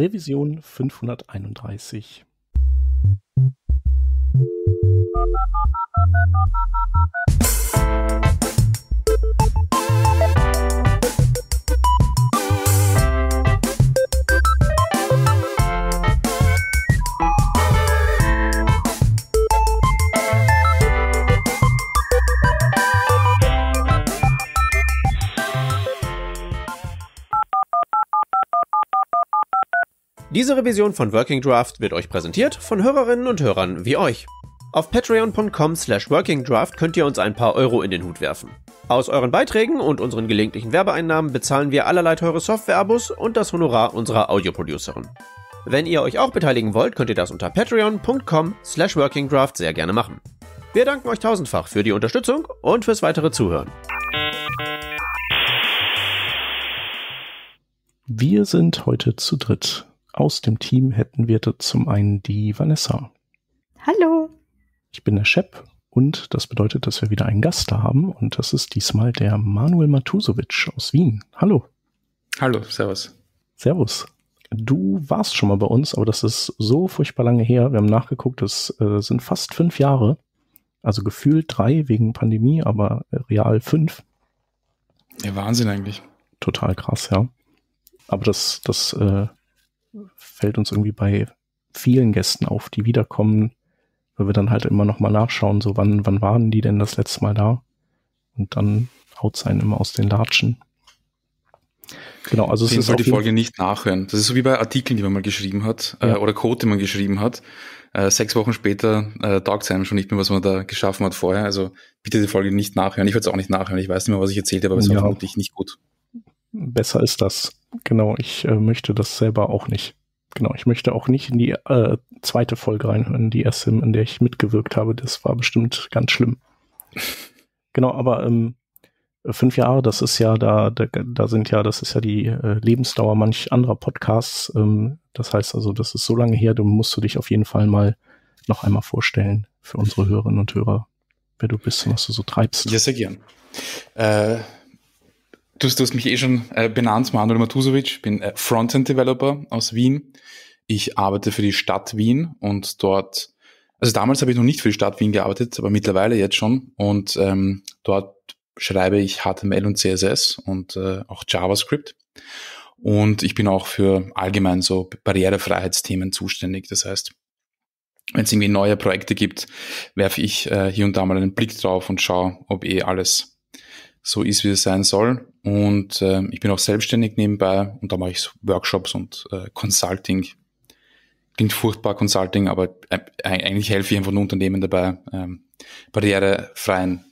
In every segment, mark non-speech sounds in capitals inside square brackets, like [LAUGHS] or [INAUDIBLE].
Revision 531. Diese Revision von Working Draft wird euch präsentiert von Hörerinnen und Hörern wie euch. Auf patreon.com slash workingdraft könnt ihr uns ein paar Euro in den Hut werfen. Aus euren Beiträgen und unseren gelegentlichen Werbeeinnahmen bezahlen wir allerlei teure Software-Abos und das Honorar unserer Audioproducerin. Wenn ihr euch auch beteiligen wollt, könnt ihr das unter patreon.com slash workingdraft sehr gerne machen. Wir danken euch tausendfach für die Unterstützung und fürs weitere Zuhören. Wir sind heute zu dritt. Aus dem Team hätten wir zum einen die Vanessa. Hallo. Ich bin der Shep und das bedeutet, dass wir wieder einen Gast da haben und das ist diesmal der Manuel Matusovic aus Wien. Hallo. Hallo, servus. Servus. Du warst schon mal bei uns, aber das ist so furchtbar lange her. Wir haben nachgeguckt, es äh, sind fast fünf Jahre. Also gefühlt drei wegen Pandemie, aber real fünf. Ja, Wahnsinn eigentlich. Total krass, ja. Aber das, das äh, fällt uns irgendwie bei vielen Gästen auf, die wiederkommen, weil wir dann halt immer noch mal nachschauen, so wann, wann waren die denn das letzte Mal da? Und dann haut es einen immer aus den Latschen. Genau, also es ist Fall die Folge nicht nachhören. Das ist so wie bei Artikeln, die man mal geschrieben hat, äh, ja. äh, oder Code, die man geschrieben hat. Äh, sechs Wochen später äh, taugt es einem schon nicht mehr, was man da geschaffen hat vorher. Also bitte die Folge nicht nachhören. Ich werde es auch nicht nachhören. Ich weiß nicht mehr, was ich erzählt habe, aber es ja. war vermutlich nicht gut. Besser ist das. Genau, ich äh, möchte das selber auch nicht. Genau, ich möchte auch nicht in die äh, zweite Folge reinhören, die erste, in der ich mitgewirkt habe. Das war bestimmt ganz schlimm. [LAUGHS] genau, aber ähm, fünf Jahre, das ist ja da, da, da sind ja, das ist ja die äh, Lebensdauer manch anderer Podcasts. Ähm, das heißt also, das ist so lange her, du musst du dich auf jeden Fall mal noch einmal vorstellen für unsere Hörerinnen und Hörer, wer du bist und was du so treibst. Ja, sehr gern. Äh, Du hast, du hast mich eh schon äh, benannt, Manuel Matusovic, bin äh, Frontend-Developer aus Wien. Ich arbeite für die Stadt Wien und dort, also damals habe ich noch nicht für die Stadt Wien gearbeitet, aber mittlerweile jetzt schon. Und ähm, dort schreibe ich HTML und CSS und äh, auch JavaScript. Und ich bin auch für allgemein so Barrierefreiheitsthemen zuständig. Das heißt, wenn es irgendwie neue Projekte gibt, werfe ich äh, hier und da mal einen Blick drauf und schaue, ob eh alles so ist, wie es sein soll. Und äh, ich bin auch selbstständig nebenbei und da mache ich Workshops und äh, Consulting. Klingt furchtbar Consulting, aber äh, eigentlich helfe ich einfach nur Unternehmen dabei, ähm, barrierefreien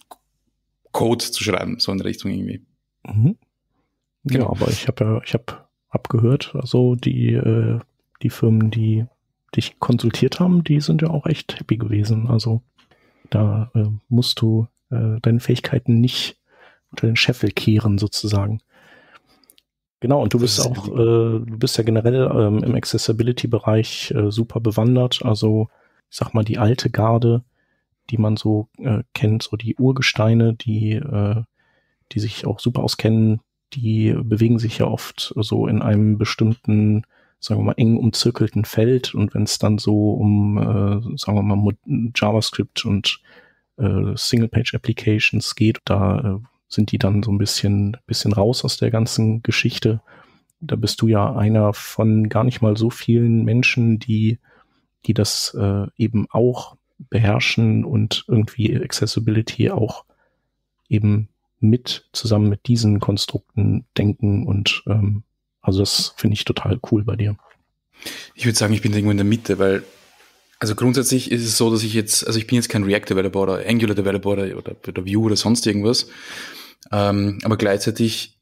Code zu schreiben, so in der Richtung irgendwie. Mhm. Genau. Ja, aber ich habe ja, ich habe abgehört, also die, äh, die Firmen, die dich konsultiert haben, die sind ja auch echt happy gewesen. Also da äh, musst du äh, deine Fähigkeiten nicht unter den Scheffel kehren sozusagen. Genau, und du bist auch, äh, du bist ja generell ähm, im Accessibility-Bereich äh, super bewandert. Also, ich sag mal, die alte Garde, die man so äh, kennt, so die Urgesteine, die, äh, die sich auch super auskennen, die bewegen sich ja oft so in einem bestimmten, sagen wir mal, eng umzirkelten Feld. Und wenn es dann so um, äh, sagen wir mal, JavaScript und äh, Single-Page-Applications geht, da äh, sind die dann so ein bisschen, bisschen raus aus der ganzen Geschichte. Da bist du ja einer von gar nicht mal so vielen Menschen, die, die das äh, eben auch beherrschen und irgendwie Accessibility auch eben mit zusammen mit diesen Konstrukten denken und ähm, also das finde ich total cool bei dir. Ich würde sagen, ich bin irgendwo in der Mitte, weil also grundsätzlich ist es so, dass ich jetzt, also ich bin jetzt kein React Developer oder Angular Developer oder, oder, Vue oder sonst irgendwas, ähm, aber gleichzeitig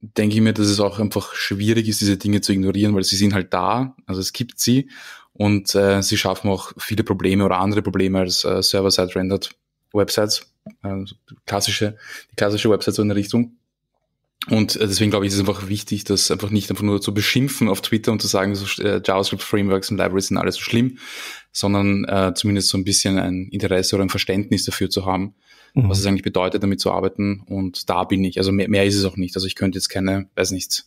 denke ich mir, dass es auch einfach schwierig ist, diese Dinge zu ignorieren, weil sie sind halt da, also es gibt sie und äh, sie schaffen auch viele Probleme oder andere Probleme als äh, Server-Side-Rendered Websites, äh, klassische, die klassische Website so in der Richtung. Und äh, deswegen glaube ich, ist es einfach wichtig, das einfach nicht einfach nur zu beschimpfen auf Twitter und zu sagen, so, äh, JavaScript-Frameworks und Libraries sind alles so schlimm, sondern äh, zumindest so ein bisschen ein Interesse oder ein Verständnis dafür zu haben, mhm. was es eigentlich bedeutet, damit zu arbeiten. Und da bin ich. Also mehr, mehr ist es auch nicht. Also ich könnte jetzt keine, weiß nicht,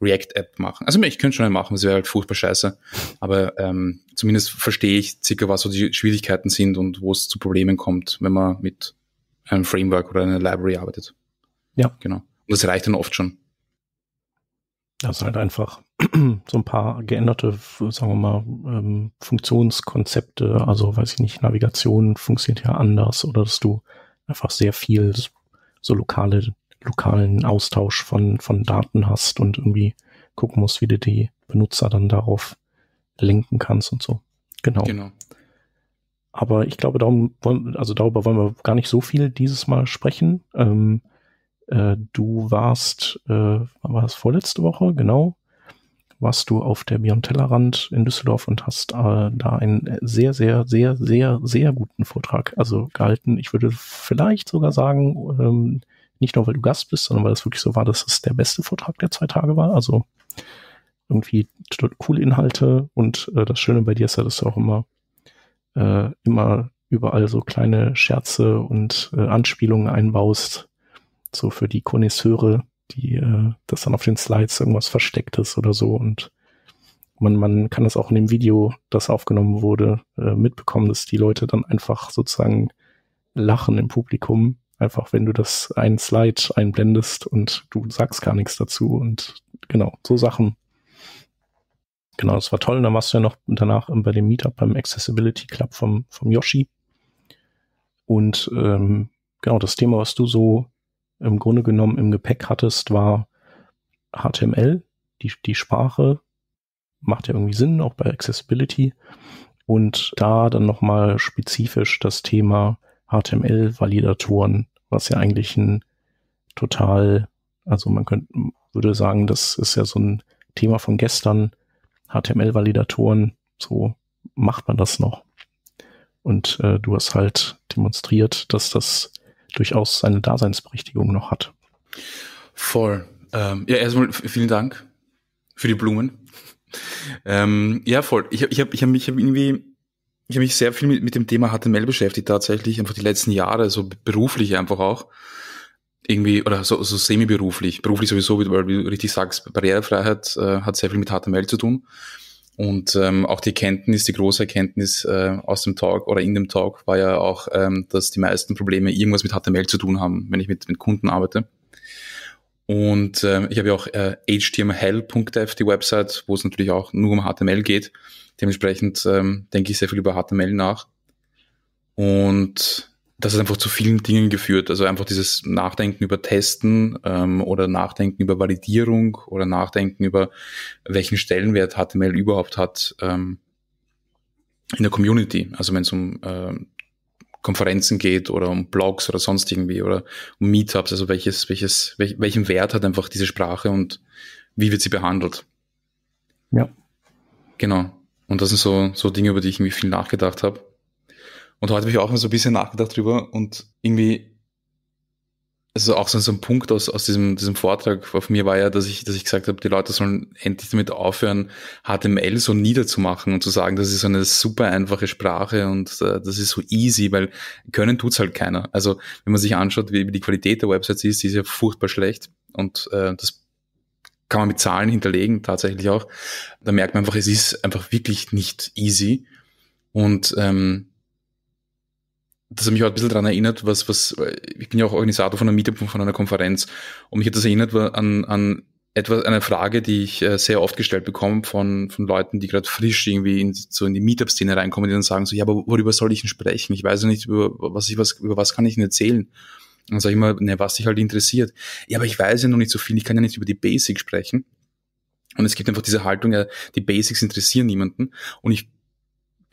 React-App machen. Also ich könnte schon eine machen, das wäre halt furchtbar scheiße. Aber ähm, zumindest verstehe ich circa, was so die Schwierigkeiten sind und wo es zu Problemen kommt, wenn man mit einem Framework oder einer Library arbeitet. Ja. Genau. Das reicht dann oft schon. Das ist halt einfach [CLEARS THROAT] so ein paar geänderte, sagen wir mal, ähm, Funktionskonzepte. Also weiß ich nicht, Navigation funktioniert ja anders oder dass du einfach sehr viel so lokale, lokalen Austausch von, von Daten hast und irgendwie gucken musst, wie du die Benutzer dann darauf lenken kannst und so. Genau. Genau. Aber ich glaube, darum wollen, also darüber wollen wir gar nicht so viel dieses Mal sprechen. Ähm, äh, du warst, äh, war das vorletzte Woche, genau, warst du auf der Beyond Tellerrand in Düsseldorf und hast äh, da einen sehr, sehr, sehr, sehr, sehr guten Vortrag also gehalten. Ich würde vielleicht sogar sagen, ähm, nicht nur weil du Gast bist, sondern weil es wirklich so war, dass es der beste Vortrag der zwei Tage war. Also irgendwie coole Inhalte und äh, das Schöne bei dir ist ja, dass du auch immer äh, immer überall so kleine Scherze und äh, Anspielungen einbaust, so für die Konnoisseure, die äh, das dann auf den Slides irgendwas Verstecktes oder so und man, man kann das auch in dem Video, das aufgenommen wurde, äh, mitbekommen, dass die Leute dann einfach sozusagen lachen im Publikum, einfach wenn du das ein Slide einblendest und du sagst gar nichts dazu und genau, so Sachen. Genau, das war toll. Und dann warst du ja noch danach bei dem Meetup beim Accessibility Club vom, vom Yoshi. Und ähm, genau, das Thema, was du so im Grunde genommen im Gepäck hattest, war HTML, die, die Sprache, macht ja irgendwie Sinn, auch bei Accessibility. Und da dann nochmal spezifisch das Thema HTML-Validatoren, was ja eigentlich ein total, also man könnte, würde sagen, das ist ja so ein Thema von gestern, HTML-Validatoren, so macht man das noch. Und äh, du hast halt demonstriert, dass das durchaus seine Daseinsberechtigung noch hat. Voll. Ähm, ja, erstmal vielen Dank für die Blumen. ähm, ja, voll. Ich habe ich hab, ich hab mich hab irgendwie, ich habe mich sehr viel mit, mit dem Thema HTML beschäftigt, tatsächlich, einfach die letzten Jahre, so beruflich einfach auch. Irgendwie, oder so, so semi-beruflich. Beruflich sowieso, weil du richtig sagst, Barrierefreiheit äh, hat sehr viel mit HTML zu tun. Und ähm, auch die Erkenntnis, die große Erkenntnis äh, aus dem Talk oder in dem Talk war ja auch, ähm, dass die meisten Probleme irgendwas mit HTML zu tun haben, wenn ich mit, mit Kunden arbeite. Und äh, ich habe ja auch äh, html.dev, die Website, wo es natürlich auch nur um HTML geht. Dementsprechend ähm, denke ich sehr viel über HTML nach. Und das hat einfach zu vielen Dingen geführt. Also einfach dieses Nachdenken über Testen ähm, oder Nachdenken über Validierung oder Nachdenken über welchen Stellenwert HTML überhaupt hat ähm, in der Community. Also wenn es um äh, Konferenzen geht oder um Blogs oder sonst irgendwie oder um Meetups, also welches, welches, welch, welchen Wert hat einfach diese Sprache und wie wird sie behandelt? Ja. Genau. Und das sind so, so Dinge, über die ich irgendwie viel nachgedacht habe. Und heute habe ich auch mal so ein bisschen nachgedacht drüber und irgendwie, also auch so, ein Punkt aus, aus diesem, diesem Vortrag von mir war ja, dass ich, dass ich gesagt habe, die Leute sollen endlich damit aufhören, HTML so niederzumachen und zu sagen, das ist so eine super einfache Sprache und äh, das ist so easy, weil können tut's halt keiner. Also wenn man sich anschaut, wie die Qualität der Websites ist, die ist ja furchtbar schlecht und äh, das kann man mit Zahlen hinterlegen, tatsächlich auch. Da merkt man einfach, es ist einfach wirklich nicht easy. Und ähm, das hat mich auch ein bisschen daran erinnert, was, was, ich bin ja auch Organisator von einem Meetup von einer Konferenz und mich hat das erinnert an, an etwas, eine Frage, die ich äh, sehr oft gestellt bekomme von, von Leuten, die gerade frisch irgendwie in, so in die Meetup-Szene reinkommen, die dann sagen so, ja, aber worüber soll ich denn sprechen? Ich weiß ja nicht, über was ich, was, über was kann ich denn erzählen? Und dann sage ich immer, ne, was dich halt interessiert. Ja, aber ich weiß ja noch nicht so viel, ich kann ja nicht über die Basics sprechen. Und es gibt einfach diese Haltung, ja, die Basics interessieren niemanden. Und ich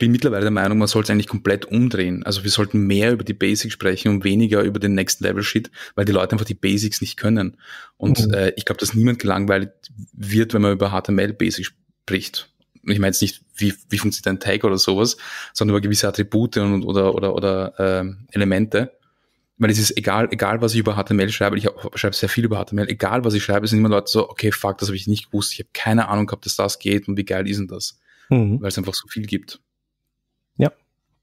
bin mittlerweile der Meinung, man sollte es eigentlich komplett umdrehen. Also wir sollten mehr über die Basics sprechen und weniger über den Next Level Shit, weil die Leute einfach die Basics nicht können. Und mhm. äh, ich glaube, dass niemand gelangweilt wird, wenn man über HTML Basics spricht. Und ich meine jetzt nicht, wie, wie funktioniert ein Tag oder sowas, sondern über gewisse Attribute und, oder, oder, oder äh, Elemente. Weil es ist egal, egal was ich über HTML schreibe, ich schreibe sehr viel über HTML, egal was ich schreibe, sind immer Leute so, okay, fuck, das habe ich nicht gewusst, ich habe keine Ahnung gehabt, dass das geht und wie geil ist denn das? Mhm. Weil es einfach so viel gibt.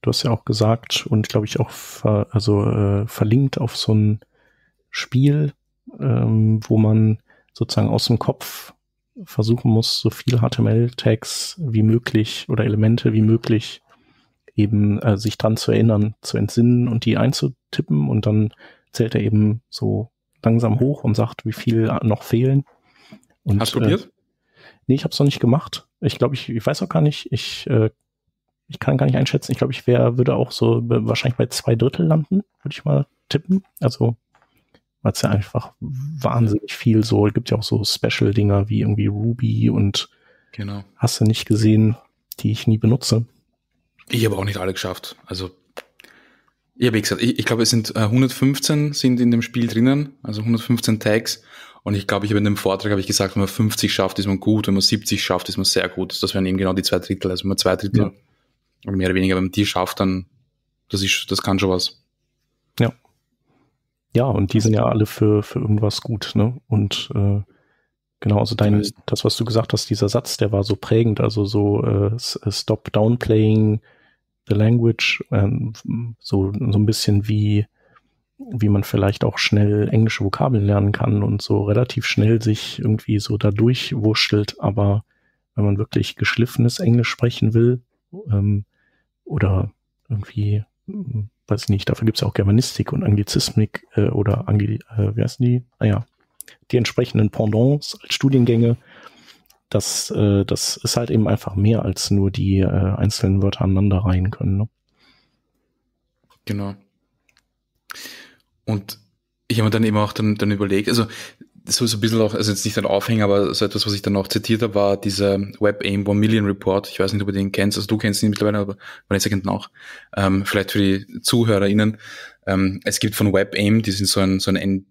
Du hast ja auch gesagt und glaube ich auch ver also äh, verlinkt auf so ein Spiel, ähm, wo man sozusagen aus dem Kopf versuchen muss, so viel HTML-Tags wie möglich oder Elemente wie möglich eben äh, sich dran zu erinnern, zu entsinnen und die einzutippen und dann zählt er eben so langsam hoch und sagt, wie viel noch fehlen. Und, Hast du probiert? Äh, nee, ich habe es noch nicht gemacht. Ich glaube, ich, ich weiß auch gar nicht, ich, äh, ich kann gar nicht einschätzen. Ich glaube, ich wäre, würde auch so wahrscheinlich bei zwei Drittel landen, würde ich mal tippen. Also weil es ja einfach wahnsinnig viel so, gibt ja auch so Special-Dinger wie irgendwie Ruby und genau. hast du nicht gesehen, die ich nie benutze. Ich habe auch nicht alle geschafft. Also ich habe gesagt, ich, ich glaube, es sind äh, 115 sind in dem Spiel drinnen, also 115 Tags. Und ich glaube, ich habe in dem Vortrag habe ich gesagt, wenn man 50 schafft, ist man gut, wenn man 70 schafft, ist man sehr gut. Das wären eben genau die zwei Drittel. Also wenn man zwei Drittel ja. Mehr oder weniger, wenn man die schafft, dann das ist, das kann schon was. Ja. Ja, und die sind ja alle für, für irgendwas gut, ne? Und äh, genau, also dein, das, was du gesagt hast, dieser Satz, der war so prägend, also so äh, äh Stop Downplaying the Language, äh, so, so ein bisschen wie, wie man vielleicht auch schnell englische Vokabeln lernen kann und so relativ schnell sich irgendwie so da durchwurschtelt, aber wenn man wirklich geschliffenes Englisch sprechen will, ähm, oder irgendwie weiß ich nicht, dafür gibt es ja auch Germanistik und Anglizismik äh, oder Angli äh, wie heißen die? Ah die entsprechenden Pendants als Studiengänge. Das, äh, das ist halt eben einfach mehr als nur die äh, einzelnen Wörter aneinander reihen können. Ne? Genau. Und ich habe dann eben auch dann, dann überlegt, also so ist ein bisschen auch, also jetzt nicht ein Aufhänger, aber so etwas, was ich dann noch zitiert habe, war dieser Web Aim One Million Report. Ich weiß nicht, ob du den kennst, also du kennst ihn mittlerweile, aber Vanessa kennt ihn auch. Ähm, vielleicht für die ZuhörerInnen. Ähm, es gibt von Web Aim, die sind so ein, so ein,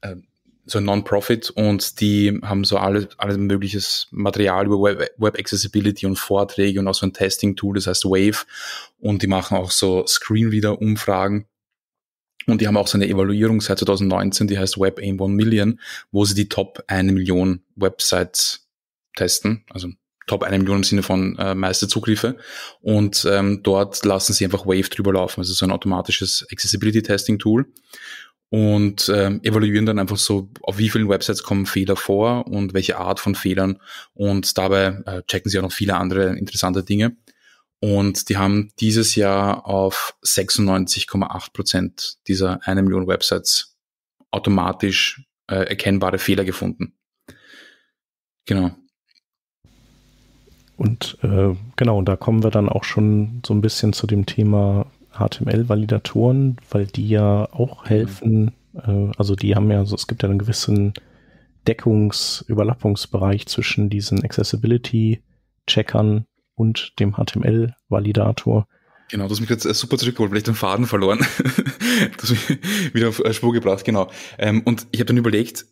äh, so ein Non-Profit und die haben so alles, alles mögliches Material über Web, Web Accessibility und Vorträge und auch so ein Testing-Tool, das heißt Wave. Und die machen auch so Screenreader-Umfragen und die haben auch so eine Evaluierung seit 2019, die heißt Web Aim 1 Million, wo sie die Top 1 Million Websites testen, also Top 1 Million im Sinne von äh, meiste Zugriffe. Und ähm, dort lassen sie einfach Wave drüber laufen, also so ein automatisches Accessibility Testing Tool. Und ähm, evaluieren dann einfach so, auf wie vielen Websites kommen Fehler vor und welche Art von Fehlern. Und dabei äh, checken sie auch noch viele andere interessante Dinge. Und die haben dieses Jahr auf 96,8 Prozent dieser eine Million Websites automatisch äh, erkennbare Fehler gefunden. Genau. Und äh, genau, da kommen wir dann auch schon so ein bisschen zu dem Thema HTML-Validatoren, weil die ja auch mhm. helfen. Äh, also die haben ja, so, es gibt ja einen gewissen Deckungs-Überlappungsbereich zwischen diesen Accessibility-Checkern und dem HTML-Validator. Genau, du hast mich jetzt äh, super zurückgeholt, weil ich den Faden verloren. [LAUGHS] das mich wieder auf äh, Spur gebracht, genau. Ähm, und ich habe dann überlegt,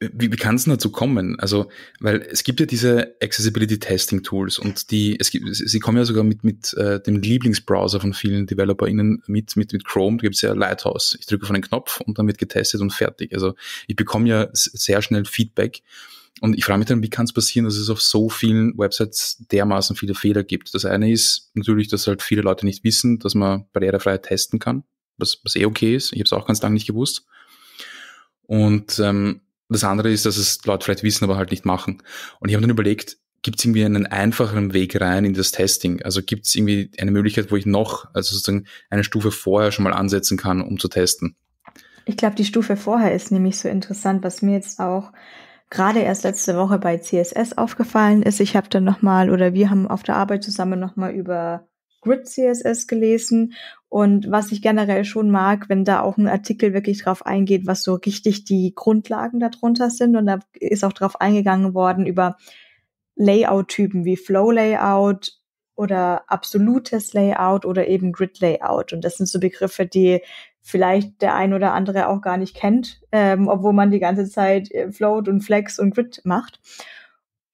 wie, wie kann es dazu kommen? Also, weil es gibt ja diese Accessibility Testing Tools und die, es gibt, sie kommen ja sogar mit, mit äh, dem Lieblingsbrowser von vielen DeveloperInnen mit, mit, mit Chrome, da gibt es ja Lighthouse. Ich drücke auf einen Knopf und dann wird getestet und fertig. Also ich bekomme ja sehr schnell Feedback und ich frage mich dann, wie kann es passieren, dass es auf so vielen Websites dermaßen viele Fehler gibt? Das eine ist natürlich, dass halt viele Leute nicht wissen, dass man barrierefrei testen kann, was, was eh okay ist. Ich habe es auch ganz lange nicht gewusst. Und ähm, das andere ist, dass es Leute vielleicht wissen, aber halt nicht machen. Und ich habe dann überlegt, gibt es irgendwie einen einfacheren Weg rein in das Testing? Also gibt es irgendwie eine Möglichkeit, wo ich noch, also sozusagen eine Stufe vorher schon mal ansetzen kann, um zu testen? Ich glaube, die Stufe vorher ist nämlich so interessant, was mir jetzt auch gerade erst letzte Woche bei CSS aufgefallen ist. Ich habe dann nochmal, oder wir haben auf der Arbeit zusammen nochmal über Grid CSS gelesen. Und was ich generell schon mag, wenn da auch ein Artikel wirklich drauf eingeht, was so richtig die Grundlagen darunter sind. Und da ist auch drauf eingegangen worden über Layout-Typen wie Flow-Layout oder absolutes Layout oder eben Grid-Layout. Und das sind so Begriffe, die vielleicht der ein oder andere auch gar nicht kennt, ähm, obwohl man die ganze Zeit äh, Float und Flex und Grid macht.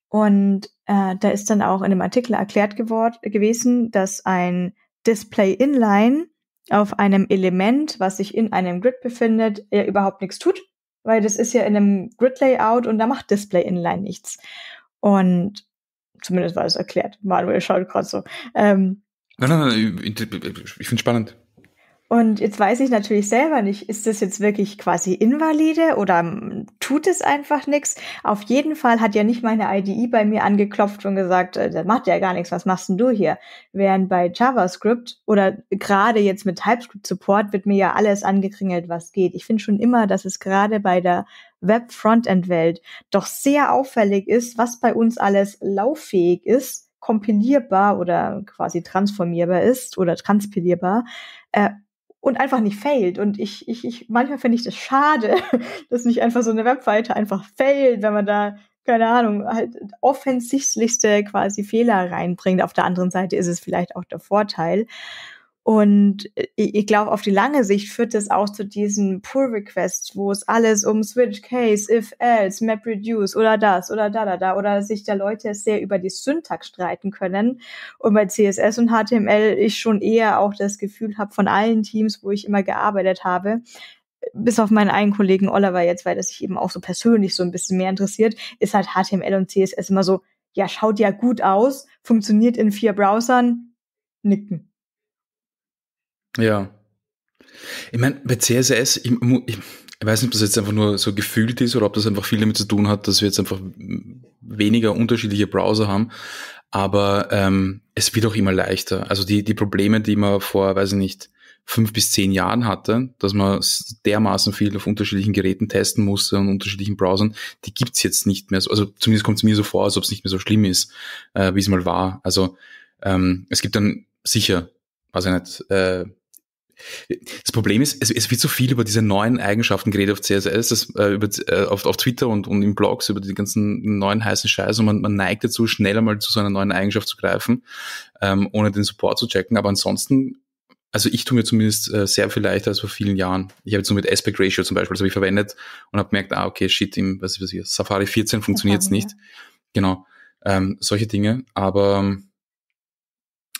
Und äh, da ist dann auch in dem Artikel erklärt gewesen, dass ein Display Inline auf einem Element, was sich in einem Grid befindet, ja überhaupt nichts tut, weil das ist ja in einem Grid-Layout und da macht Display Inline nichts. Und zumindest war es erklärt. Manuel schaut gerade so. Ähm, nein, nein, nein, ich, ich finde spannend. Und jetzt weiß ich natürlich selber nicht, ist das jetzt wirklich quasi invalide oder ähm, tut es einfach nichts? Auf jeden Fall hat ja nicht meine IDE bei mir angeklopft und gesagt, äh, das macht ja gar nichts, was machst denn du hier? Während bei JavaScript oder gerade jetzt mit TypeScript Support wird mir ja alles angekringelt, was geht. Ich finde schon immer, dass es gerade bei der Web-Frontend-Welt doch sehr auffällig ist, was bei uns alles lauffähig ist kompilierbar oder quasi transformierbar ist oder transpilierbar, äh, und einfach nicht failt. Und ich, ich, ich manchmal finde ich das schade, [LAUGHS] dass nicht einfach so eine Webseite einfach failt, wenn man da, keine Ahnung, halt offensichtlichste quasi Fehler reinbringt. Auf der anderen Seite ist es vielleicht auch der Vorteil. Und ich glaube, auf die lange Sicht führt das auch zu diesen Pull-Requests, wo es alles um Switch Case, If Else, Map Reduce oder das oder da, da, da oder sich da Leute sehr über die Syntax streiten können. Und bei CSS und HTML ich schon eher auch das Gefühl habe von allen Teams, wo ich immer gearbeitet habe, bis auf meinen einen Kollegen Oliver jetzt, weil das sich eben auch so persönlich so ein bisschen mehr interessiert, ist halt HTML und CSS immer so, ja, schaut ja gut aus, funktioniert in vier Browsern, nicken ja. Ich meine, bei CSS, ich, ich, weiß nicht, ob das jetzt einfach nur so gefühlt ist oder ob das einfach viel damit zu tun hat, dass wir jetzt einfach weniger unterschiedliche Browser haben. Aber ähm, es wird auch immer leichter. Also die, die Probleme, die man vor, weiß ich nicht, fünf bis zehn Jahren hatte, dass man dermaßen viel auf unterschiedlichen Geräten testen musste und unterschiedlichen Browsern, die gibt's jetzt nicht mehr. Also zumindest kommt es mir so vor, als ob es nicht mehr so schlimm ist, äh, wie es mal war. Also ähm, es gibt dann sicher, weiß ich nicht, äh, das Problem ist, es, es wird so viel über diese neuen Eigenschaften geredet auf CSS, das, äh, über, äh, auf, auf Twitter und, und in Blogs über die ganzen neuen heißen Scheiße und man, man neigt dazu, schnell einmal zu so einer neuen Eigenschaft zu greifen, ähm, ohne den Support zu checken. Aber ansonsten, also ich tue mir zumindest äh, sehr viel leichter als vor vielen Jahren. Ich habe jetzt so mit Aspect Ratio zum Beispiel, das habe ich verwendet und habe gemerkt, ah, okay, shit, im was, was, Safari 14 funktioniert es nicht. Genau, ähm, solche Dinge. Aber ähm,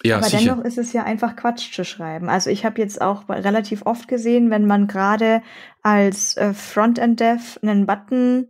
ja, Aber sicher. dennoch ist es ja einfach Quatsch zu schreiben. Also ich habe jetzt auch relativ oft gesehen, wenn man gerade als äh, Frontend-Dev einen Button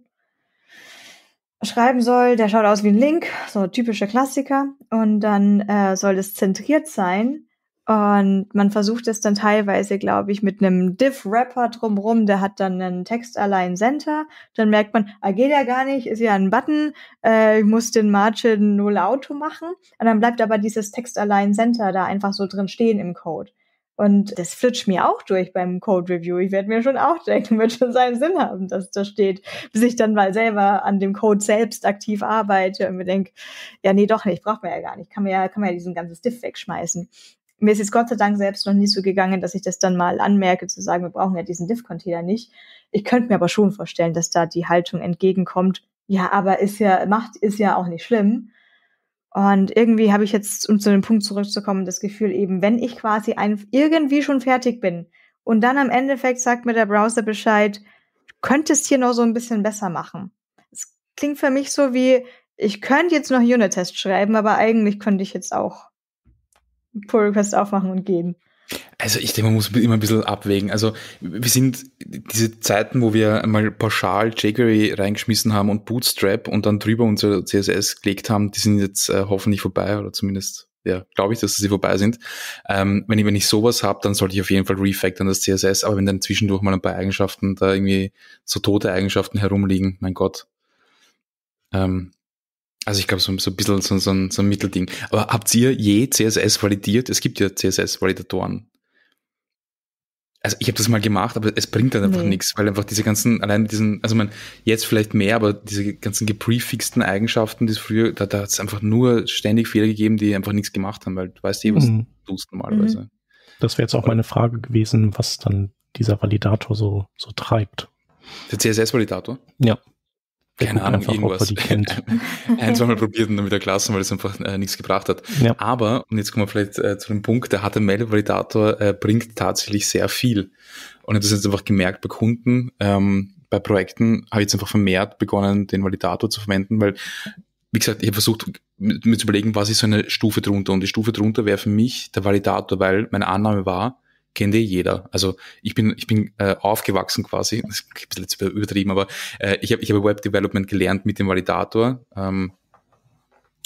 schreiben soll, der schaut aus wie ein Link, so typische Klassiker, und dann äh, soll es zentriert sein. Und man versucht es dann teilweise, glaube ich, mit einem Div-Wrapper drumrum, der hat dann einen Text-Align-Center. Dann merkt man, ah, geht ja gar nicht, ist ja ein Button, äh, ich muss den Margin null Auto machen. Und dann bleibt aber dieses Text-Align-Center da einfach so drin stehen im Code. Und das flitscht mir auch durch beim Code Review. Ich werde mir schon auch denken, wird schon seinen Sinn haben, dass das steht, bis ich dann mal selber an dem Code selbst aktiv arbeite und mir denke, ja, nee, doch nicht, braucht man ja gar nicht. Kann man ja, kann man ja diesen ganzen Diff wegschmeißen mir ist jetzt Gott sei Dank selbst noch nie so gegangen, dass ich das dann mal anmerke, zu sagen, wir brauchen ja diesen Diff-Container nicht. Ich könnte mir aber schon vorstellen, dass da die Haltung entgegenkommt. Ja, aber ist ja, macht, ist ja auch nicht schlimm. Und irgendwie habe ich jetzt, um zu dem Punkt zurückzukommen, das Gefühl eben, wenn ich quasi ein, irgendwie schon fertig bin und dann am Endeffekt sagt mir der Browser Bescheid, könntest hier noch so ein bisschen besser machen. Es klingt für mich so wie, ich könnte jetzt noch Unit-Test schreiben, aber eigentlich könnte ich jetzt auch Pull Request aufmachen und gehen. Also ich denke, man muss immer ein bisschen abwägen. Also wir sind diese Zeiten, wo wir einmal pauschal jQuery reingeschmissen haben und Bootstrap und dann drüber unser CSS gelegt haben, die sind jetzt äh, hoffentlich vorbei oder zumindest ja, glaube ich, dass sie vorbei sind. Ähm, wenn ich wenn ich sowas habe, dann sollte ich auf jeden Fall refactoren das CSS. Aber wenn dann zwischendurch mal ein paar Eigenschaften da irgendwie so tote Eigenschaften herumliegen, mein Gott, ähm, also ich glaube, so, so ein bisschen so, so, ein, so ein Mittelding. Aber habt ihr je CSS validiert? Es gibt ja CSS-Validatoren. Also ich habe das mal gemacht, aber es bringt dann einfach nee. nichts, weil einfach diese ganzen, allein diesen, also man, jetzt vielleicht mehr, aber diese ganzen geprefixten Eigenschaften, die es früher, da, da hat es einfach nur ständig Fehler gegeben, die einfach nichts gemacht haben, weil du weißt eh, was mhm. du tust normalerweise. Mhm. Das wäre jetzt auch meine Frage gewesen, was dann dieser Validator so, so treibt. Der CSS-Validator? Ja. Keine Ahnung, irgendwas. [LAUGHS] Ein, zweimal probiert und dann wieder gelassen, weil es einfach äh, nichts gebracht hat. Ja. Aber, und jetzt kommen wir vielleicht äh, zu dem Punkt, der HTML-Validator äh, bringt tatsächlich sehr viel. Und ich habe das jetzt einfach gemerkt bei Kunden, ähm, bei Projekten habe ich jetzt einfach vermehrt begonnen, den Validator zu verwenden, weil, wie gesagt, ich habe versucht, mir zu überlegen, was ist so eine Stufe drunter. Und die Stufe drunter wäre für mich der Validator, weil meine Annahme war, kennt eh jeder. Also ich bin, ich bin äh, aufgewachsen quasi, das ist ein bisschen übertrieben, aber äh, ich habe ich hab Web Development gelernt mit dem Validator. Ähm,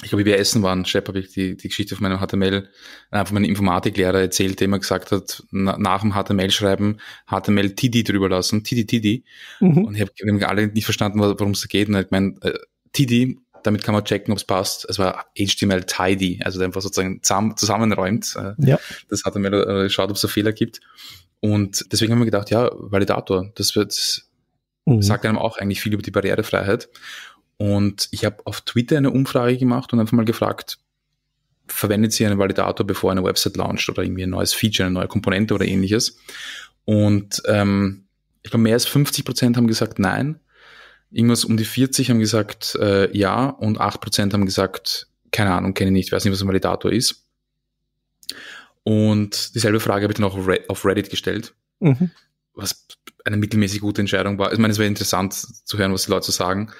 ich glaube, wie wir essen waren, Shep, habe ich die, die Geschichte von meinem HTML, äh, von meinem Informatiklehrer erzählt, der immer gesagt hat, na, nach dem HTML-Schreiben HTML TD drüber lassen, TD, TD. Mhm. Und ich habe hab alle nicht verstanden, worum es da geht. Und ich meine, äh, TD, damit kann man checken, ob es passt. Es war HTML tidy, also einfach sozusagen zusammen, zusammenräumt. Äh, ja. Das HTML äh, schaut, ob es da Fehler gibt. Und deswegen haben wir gedacht, ja, Validator, das wird, mhm. sagt einem auch eigentlich viel über die Barrierefreiheit. Und ich habe auf Twitter eine Umfrage gemacht und einfach mal gefragt, verwendet Sie einen Validator, bevor eine Website launcht oder irgendwie ein neues Feature, eine neue Komponente oder ähnliches? Und ähm, ich glaube, mehr als 50 Prozent haben gesagt nein. Irgendwas um die 40 haben gesagt äh, ja und 8 Prozent haben gesagt, keine Ahnung, kenne ich nicht, weiß nicht, was ein Validator ist. Und dieselbe Frage habe ich dann auch auf Reddit gestellt, mhm. was eine mittelmäßig gute Entscheidung war. Ich meine, es wäre interessant zu hören, was die Leute so sagen.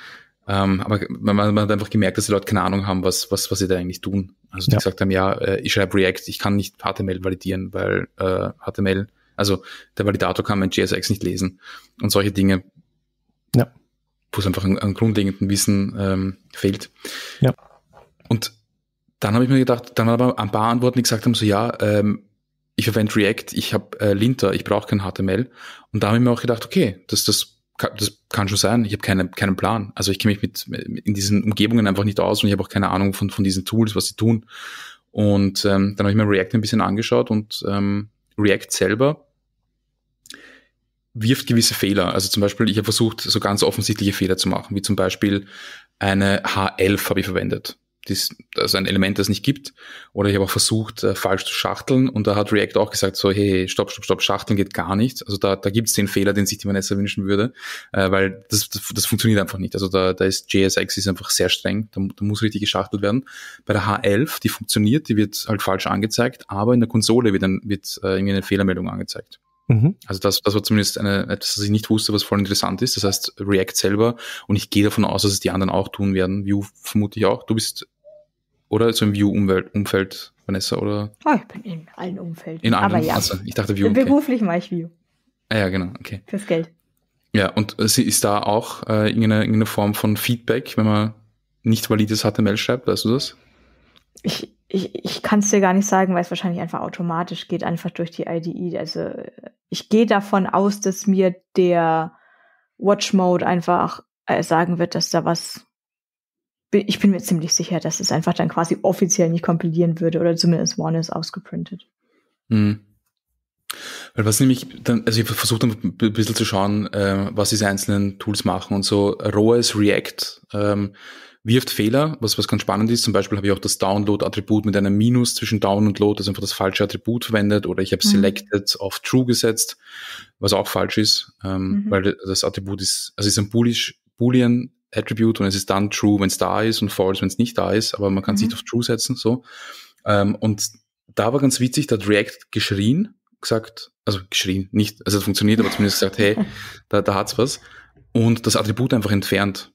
Ähm, aber man, man, hat einfach gemerkt, dass die Leute keine Ahnung haben, was, was, was sie da eigentlich tun. Also die ja. gesagt haben, ja, äh, ich schreibe React, ich kann nicht HTML validieren, weil äh, HTML, also der Validator kann mein JSX nicht lesen und solche Dinge. Wo es einfach an, an grundlegenden Wissen ähm, fehlt. Ja. Und dann habe ich mir gedacht, dann aber ein paar Antworten, die gesagt haben, so ja, ähm, ich verwende React, ich habe äh, Linter, ich brauche kein HTML. Und da habe ich mir auch gedacht, okay, das, das das kann schon sein. Ich habe keine, keinen Plan. Also ich kenne mich mit, mit in diesen Umgebungen einfach nicht aus und ich habe auch keine Ahnung von, von diesen Tools, was sie tun. Und ähm, dann habe ich mir React ein bisschen angeschaut und ähm, React selber wirft gewisse Fehler. Also zum Beispiel, ich habe versucht, so ganz offensichtliche Fehler zu machen, wie zum Beispiel eine H11 habe ich verwendet das, also ein Element, das es nicht gibt. Oder ich habe auch versucht, äh, falsch zu schachteln und da hat React auch gesagt, so, hey, stopp, stopp, stopp, schachteln geht gar nicht. Also da, da gibt es den Fehler, den sich die Vanessa wünschen würde, äh, weil das, das, das funktioniert einfach nicht. Also da, da ist JSX ist einfach sehr streng, da, da muss richtig geschachtelt werden. Bei der H11, die funktioniert, die wird halt falsch angezeigt, aber in der Konsole wird, dann, wird äh, irgendwie eine Fehlermeldung angezeigt. Mhm. Also das, das war zumindest eine, etwas, das ich nicht wusste, was voll interessant ist. Das heißt, React selber, und ich gehe davon aus, dass es die anderen auch tun werden, Vue vermute ich auch. Du bist oder so im View-Umfeld, Vanessa, oder? Oh, ich bin in allen Umfelden. In allen, Aber ja. Also, ich dachte View. Okay. Beruflich mache ich View. Ah ja, genau, okay. Fürs Geld. Ja, und sie ist da auch äh, irgendeine, irgendeine Form von Feedback, wenn man nicht valides HTML schreibt, weißt du das? Ich, ich, ich kann es dir gar nicht sagen, weil es wahrscheinlich einfach automatisch geht, einfach durch die IDE. Also ich gehe davon aus, dass mir der Watch Mode einfach äh, sagen wird, dass da was ich bin mir ziemlich sicher, dass es einfach dann quasi offiziell nicht kompilieren würde oder zumindest One ist ausgeprintet. Mhm. Weil was nämlich dann, also ich versuche dann ein bisschen zu schauen, äh, was diese einzelnen Tools machen und so ROAS React ähm, wirft Fehler, was, was ganz spannend ist. Zum Beispiel habe ich auch das Download-Attribut mit einem Minus zwischen Down und Load, also einfach das falsche Attribut verwendet oder ich habe mhm. Selected auf True gesetzt, was auch falsch ist, ähm, mhm. weil das Attribut ist, also es ist ein Bullish, Boolean Attribute und es ist dann true, wenn es da ist und false, wenn es nicht da ist, aber man kann es mhm. nicht auf true setzen, so. Ähm, und da war ganz witzig, da hat React geschrien, gesagt, also geschrien, nicht, also es funktioniert, aber zumindest gesagt, hey, [LAUGHS] da, da hat's was. Und das Attribut einfach entfernt.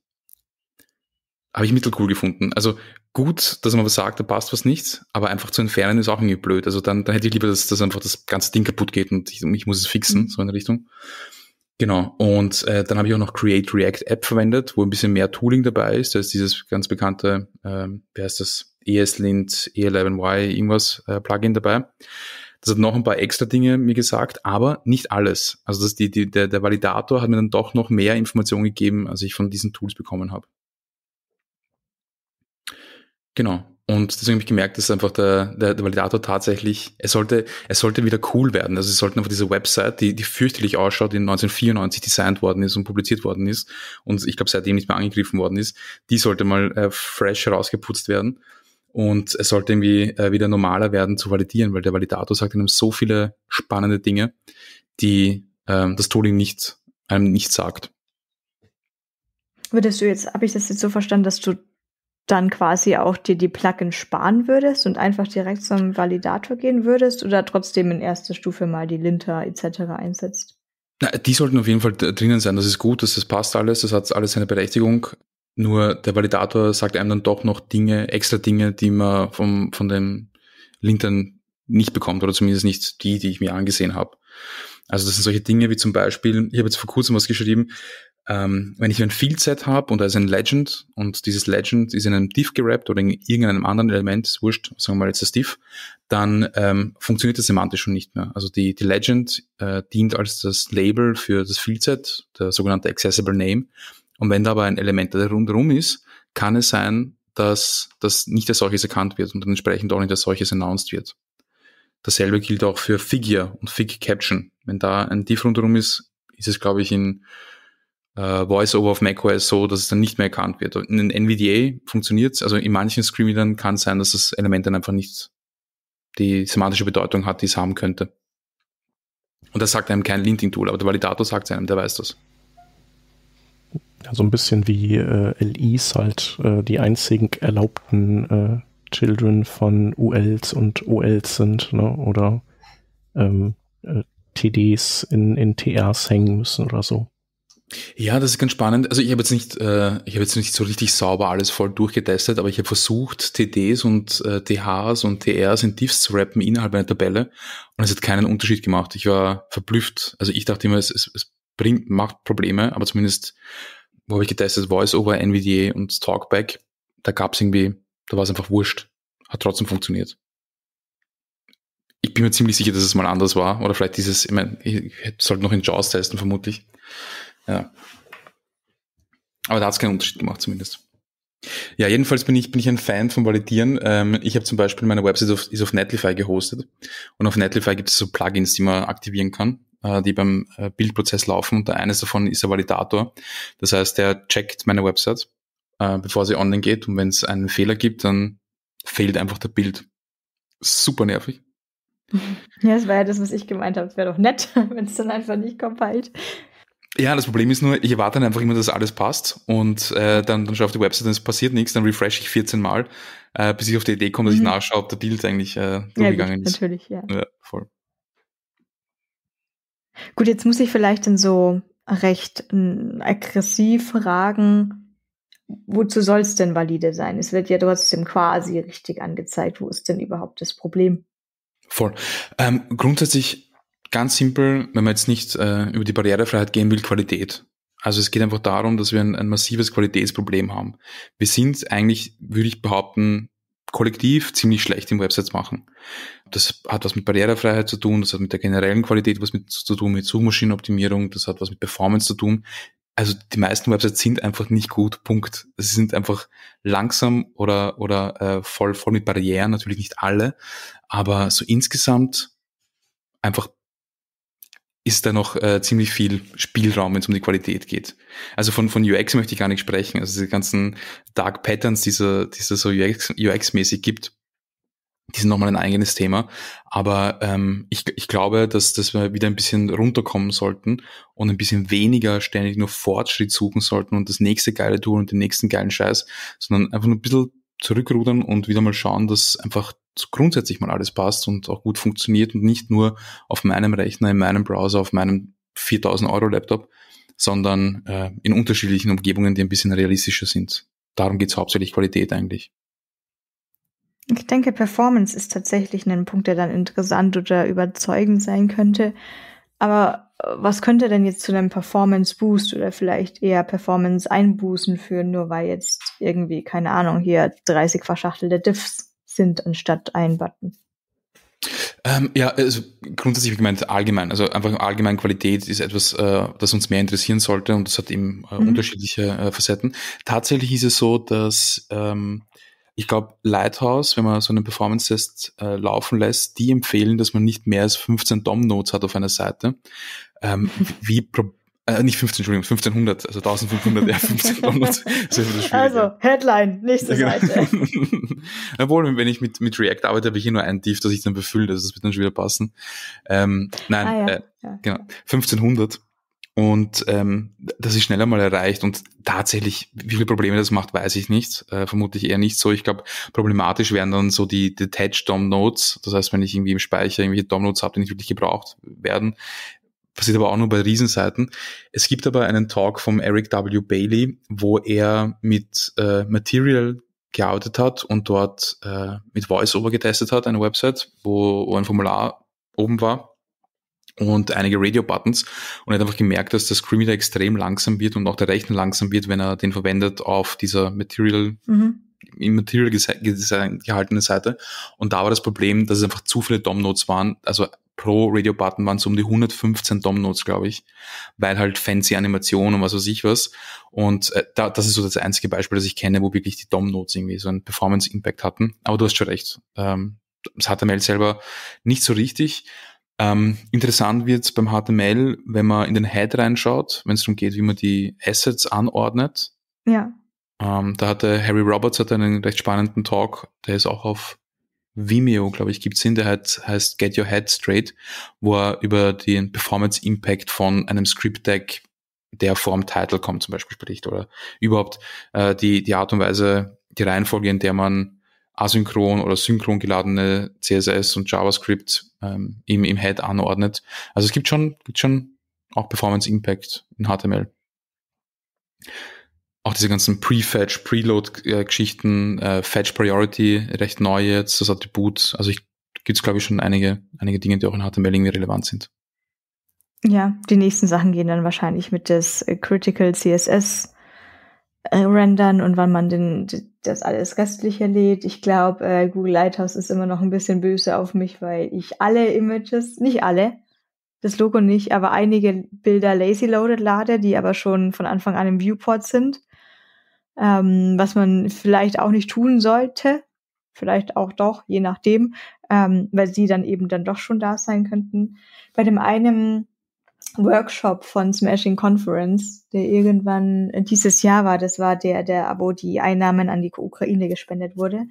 Habe ich mittelcool gefunden. Also gut, dass man was sagt, da passt was nichts, aber einfach zu entfernen ist auch irgendwie blöd. Also dann, dann hätte ich lieber, dass, dass einfach das ganze Ding kaputt geht und ich, ich muss es fixen, mhm. so in der Richtung. Genau. Und äh, dann habe ich auch noch Create React App verwendet, wo ein bisschen mehr Tooling dabei ist. Da ist dieses ganz bekannte, ähm, wie heißt das, ESLint, E11Y, irgendwas äh, Plugin dabei. Das hat noch ein paar extra Dinge mir gesagt, aber nicht alles. Also das die, die, der, der Validator hat mir dann doch noch mehr Informationen gegeben, als ich von diesen Tools bekommen habe. Genau. Und deswegen habe ich gemerkt, dass einfach der, der, der Validator tatsächlich, es sollte, es sollte wieder cool werden. Also es sollte einfach diese Website, die, die fürchterlich ausschaut, die 1994 designt worden ist und publiziert worden ist und ich glaube seitdem nicht mehr angegriffen worden ist, die sollte mal äh, fresh rausgeputzt werden. Und es sollte irgendwie äh, wieder normaler werden zu validieren, weil der Validator sagt einem so viele spannende Dinge, die ähm, das Tooling nicht, einem nicht sagt. Würdest du jetzt, habe ich das jetzt so verstanden, dass du dann quasi auch dir die Plugins sparen würdest und einfach direkt zum Validator gehen würdest oder trotzdem in erster Stufe mal die Linter etc. einsetzt? Na, die sollten auf jeden Fall drinnen sein. Das ist gut, dass das passt alles, das hat alles seine Berechtigung. Nur der Validator sagt einem dann doch noch Dinge, extra Dinge, die man vom, von den Lintern nicht bekommt oder zumindest nicht die, die ich mir angesehen habe. Also das sind solche Dinge wie zum Beispiel, ich habe jetzt vor kurzem was geschrieben, Ähm, wenn ich ein Field-Set habe und da ist ein Legend und dieses Legend ist in einem Div gerappt oder in irgendeinem anderen Element, ist wurscht, sagen wir mal jetzt das Div, dann ähm, funktioniert das semantisch schon nicht mehr. Also die, die Legend äh, dient als das Label für das Field-Set, der sogenannte Accessible Name. Und wenn da aber ein Element da rundherum ist, kann es sein, dass das nicht als solches erkannt wird und entsprechend auch nicht als solches announced wird. Dasselbe gilt auch für Figure und Fig Caption. Wenn da ein Div rundherum ist, ist es, glaube ich, in äh, VoiceOver auf macOS so, dass es dann nicht mehr erkannt wird. In den NVDA funktioniert es, also in manchen Screenreadern kann es sein, dass das Element dann einfach nicht die semantische Bedeutung hat, die es haben könnte. Und das sagt einem kein Linting-Tool, aber der Validator sagt es einem, der weiß das. Ja, so ein bisschen wie äh, LIs halt äh, die einzigen erlaubten äh, Children von ULs und OLs sind, ne? oder ähm, äh, TDs in, in TRs hängen müssen oder so. Ja, das ist ganz spannend. Also ich habe jetzt nicht, äh, ich habe jetzt nicht so richtig sauber alles voll durchgetestet, aber ich habe versucht, TDs und äh, THs und TRs in Diffs zu rappen innerhalb einer Tabelle und es hat keinen Unterschied gemacht. Ich war verblüfft. Also ich dachte immer, es, es, es bringt, macht Probleme, aber zumindest, wo habe ich getestet, VoiceOver, NVDA und Talkback, da gab es irgendwie, da war es einfach wurscht. Hat trotzdem funktioniert. Ich bin mir ziemlich sicher, dass es mal anders war. Oder vielleicht dieses, ich meine, ich sollte noch in JAWS testen, vermutlich. Ja. Aber da hat es keinen Unterschied gemacht zumindest. Ja, jedenfalls bin ich, bin ich ein Fan von Validieren. Ähm, ich habe zum Beispiel meine Website auf, ist auf Netlify gehostet und auf Netlify gibt es so Plugins, die man aktivieren kann, äh, die beim äh, Bildprozess laufen und eines davon ist der Validator. Das heißt, der checkt meine Website, äh, bevor sie online geht und wenn es einen Fehler gibt, dann fehlt einfach der Bild. Super nervig. [LAUGHS] Ja, das war ja das, was ich gemeint habe. Es wäre doch nett, [LAUGHS] wenn es dann einfach nicht compiled. Ja, das Problem ist nur, ich erwarte dann einfach immer, dass alles passt und äh, dann, dann schaue ich auf die Website und es passiert nichts, dann refresh ich 14 Mal, äh, bis ich auf die Idee komme, dass mhm. ich nachschaue, ob der Bild eigentlich äh, durchgegangen ja, ist. Natürlich, ja. Ja, voll. Gut, jetzt muss ich vielleicht dann so recht äh, aggressiv fragen, wozu soll es denn valide sein? Es wird ja trotzdem quasi richtig angezeigt. Wo ist denn überhaupt das Problem? Voll. Ähm, grundsätzlich ganz simpel, wenn man jetzt nicht äh, über die Barrierefreiheit gehen will, Qualität. Also es geht einfach darum, dass wir ein, ein massives Qualitätsproblem haben. Wir sind eigentlich, würde ich behaupten, kollektiv ziemlich schlecht im Websites machen. Das hat was mit Barrierefreiheit zu tun, das hat mit der generellen Qualität was mit zu tun, mit Suchmaschinenoptimierung, das hat was mit Performance zu tun. Also die meisten Websites sind einfach nicht gut, Punkt. Sie sind einfach langsam oder, oder äh, voll, voll mit Barrieren, natürlich nicht alle, aber so insgesamt einfach ist da noch äh, ziemlich viel Spielraum, wenn es um die Qualität geht. Also von, von UX möchte ich gar nicht sprechen. Also diese ganzen Dark Patterns, die es so UX, UX-mäßig gibt, die sind nochmal ein eigenes Thema. Aber ähm, ich, ich glaube, dass, dass wir wieder ein bisschen runterkommen sollten und ein bisschen weniger ständig nur Fortschritt suchen sollten und das nächste geile Tool und den nächsten geilen Scheiß, sondern einfach nur ein bisschen zurückrudern und wieder mal schauen, dass einfach grundsätzlich mal alles passt und auch gut funktioniert und nicht nur auf meinem Rechner, in meinem Browser, auf meinem 4000 Euro Laptop, sondern äh, in unterschiedlichen Umgebungen, die ein bisschen realistischer sind. Darum geht's hauptsächlich Qualität eigentlich. Ich denke, Performance ist tatsächlich ein Punkt, der dann interessant oder überzeugend sein könnte. Aber was könnte denn jetzt zu einem Performance-Boost oder vielleicht eher Performance-Einbußen führen, nur weil jetzt irgendwie, keine Ahnung, hier 30 verschachtelte Diffs sind anstatt ein Button? Ähm, ja, also grundsätzlich wie gemeint allgemein. Also einfach allgemein Qualität ist etwas, äh, das uns mehr interessieren sollte und das hat eben äh, mhm. unterschiedliche äh, Facetten. Tatsächlich ist es so, dass ähm, ich glaube, Lighthouse, wenn man so einen Performance-Test äh, laufen lässt, die empfehlen, dass man nicht mehr als 15 DOM-Nodes hat auf einer Seite. Ähm, wie, pro äh, nicht 15, Entschuldigung, 1500, also 1500, ja, 1500. [LAUGHS] also, Headline, nächste ja, genau. Seite. [LAUGHS] Obwohl, wenn ich mit, mit React arbeite, habe ich hier nur ein Div, das ich dann befülle, also das wird dann schon wieder passen. Ähm, nein, ah, ja. Äh, ja. genau, 1500. Und ähm, das ist schneller mal erreicht. Und tatsächlich, wie viele Probleme das macht, weiß ich nicht. Äh, vermutlich eher nicht so. Ich glaube, problematisch wären dann so die Detached DOM Nodes. Das heißt, wenn ich irgendwie im Speicher irgendwelche DOM Nodes habe, die nicht wirklich gebraucht werden, passiert aber auch nur bei Riesenseiten. Es gibt aber einen Talk vom Eric W. Bailey, wo er mit äh, Material gearbeitet hat und dort äh, mit VoiceOver getestet hat, eine Website, wo, wo ein Formular oben war. und einige Radio-Buttons und er hat einfach gemerkt, dass der Screen extrem langsam wird und auch der Rechner langsam wird, wenn er den verwendet auf dieser Material, mhm. Im Material gehaltene Seite. Und da war das Problem, dass es einfach zu viele DOM-Nodes waren. Also pro Radio-Button waren es um die 115 DOM-Nodes, glaube ich, weil halt fancy Animationen und was weiß ich was. Und äh, da, das ist so das einzige Beispiel, das ich kenne, wo wirklich die DOM-Nodes irgendwie so einen Performance-Impact hatten. Aber du hast schon recht. Ähm, das HTML selber nicht so richtig. Ähm, interessant wird beim HTML, wenn man in den Head reinschaut, wenn es darum geht, wie man die Assets anordnet. Ja. Ähm, da hatte Harry Roberts hat einen recht spannenden Talk, der ist auch auf Vimeo, glaube ich, gibt's ihn, der heißt, heißt Get Your Head Straight, wo er über den Performance Impact von einem Script Deck, der vorm Title kommt, zum Beispiel spricht, oder überhaupt äh, die, die Art und Weise, die Reihenfolge, in der man asynchron oder synchron geladene CSS und JavaScript ähm, im, im Head anordnet. Also es gibt schon, gibt schon auch Performance Impact in HTML. Auch diese ganzen Pre-Fetch, Preload-Geschichten, äh, Fetch Priority, recht neu jetzt, das Attribut. Also ich gibt es, glaube ich, schon einige, einige Dinge, die auch in HTML irgendwie relevant sind. Ja, die nächsten Sachen gehen dann wahrscheinlich mit des Critical CSS äh, rendern und wann man den, das alles Restliche lädt. Ich glaube, äh, Google Lighthouse ist immer noch ein bisschen böse auf mich, weil ich alle Images, nicht alle, das Logo nicht, aber einige Bilder lazy loaded lade, die aber schon von Anfang an im Viewport sind. Ähm, was man vielleicht auch nicht tun sollte. Vielleicht auch doch, je nachdem, ähm, weil sie dann eben dann doch schon da sein könnten. Bei dem einen Workshop von Smashing Conference, der irgendwann dieses Jahr war. Das war der, der, wo die Einnahmen an die Ukraine gespendet wurde,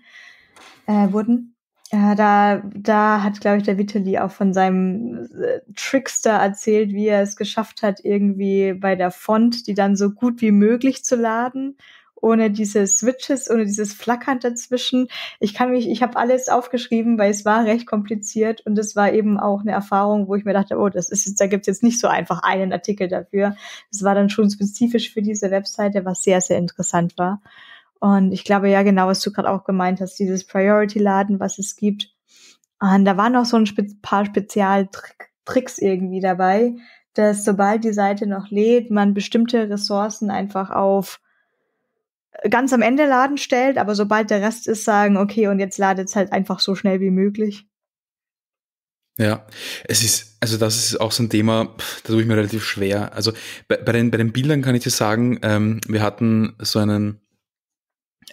äh, wurden. Äh, da, da hat, glaube ich, der Vitali auch von seinem äh, Trickster erzählt, wie er es geschafft hat, irgendwie bei der Font, die dann so gut wie möglich zu laden ohne diese Switches, ohne dieses Flackern dazwischen. Ich kann mich, ich habe alles aufgeschrieben, weil es war recht kompliziert und es war eben auch eine Erfahrung, wo ich mir dachte, oh, das ist jetzt, da gibt es jetzt nicht so einfach einen Artikel dafür. Es war dann schon spezifisch für diese Webseite, was sehr, sehr interessant war. Und ich glaube ja genau, was du gerade auch gemeint hast, dieses Priority-Laden, was es gibt. Und da waren auch so ein paar Spezialtricks irgendwie dabei, dass sobald die Seite noch lädt, man bestimmte Ressourcen einfach auf ganz am Ende laden stellt, aber sobald der Rest ist, sagen, okay, und jetzt ladet es halt einfach so schnell wie möglich. Ja, es ist, also das ist auch so ein Thema, da tue ich mir relativ schwer. Also bei, bei, den, bei den Bildern kann ich dir sagen, ähm, wir hatten so einen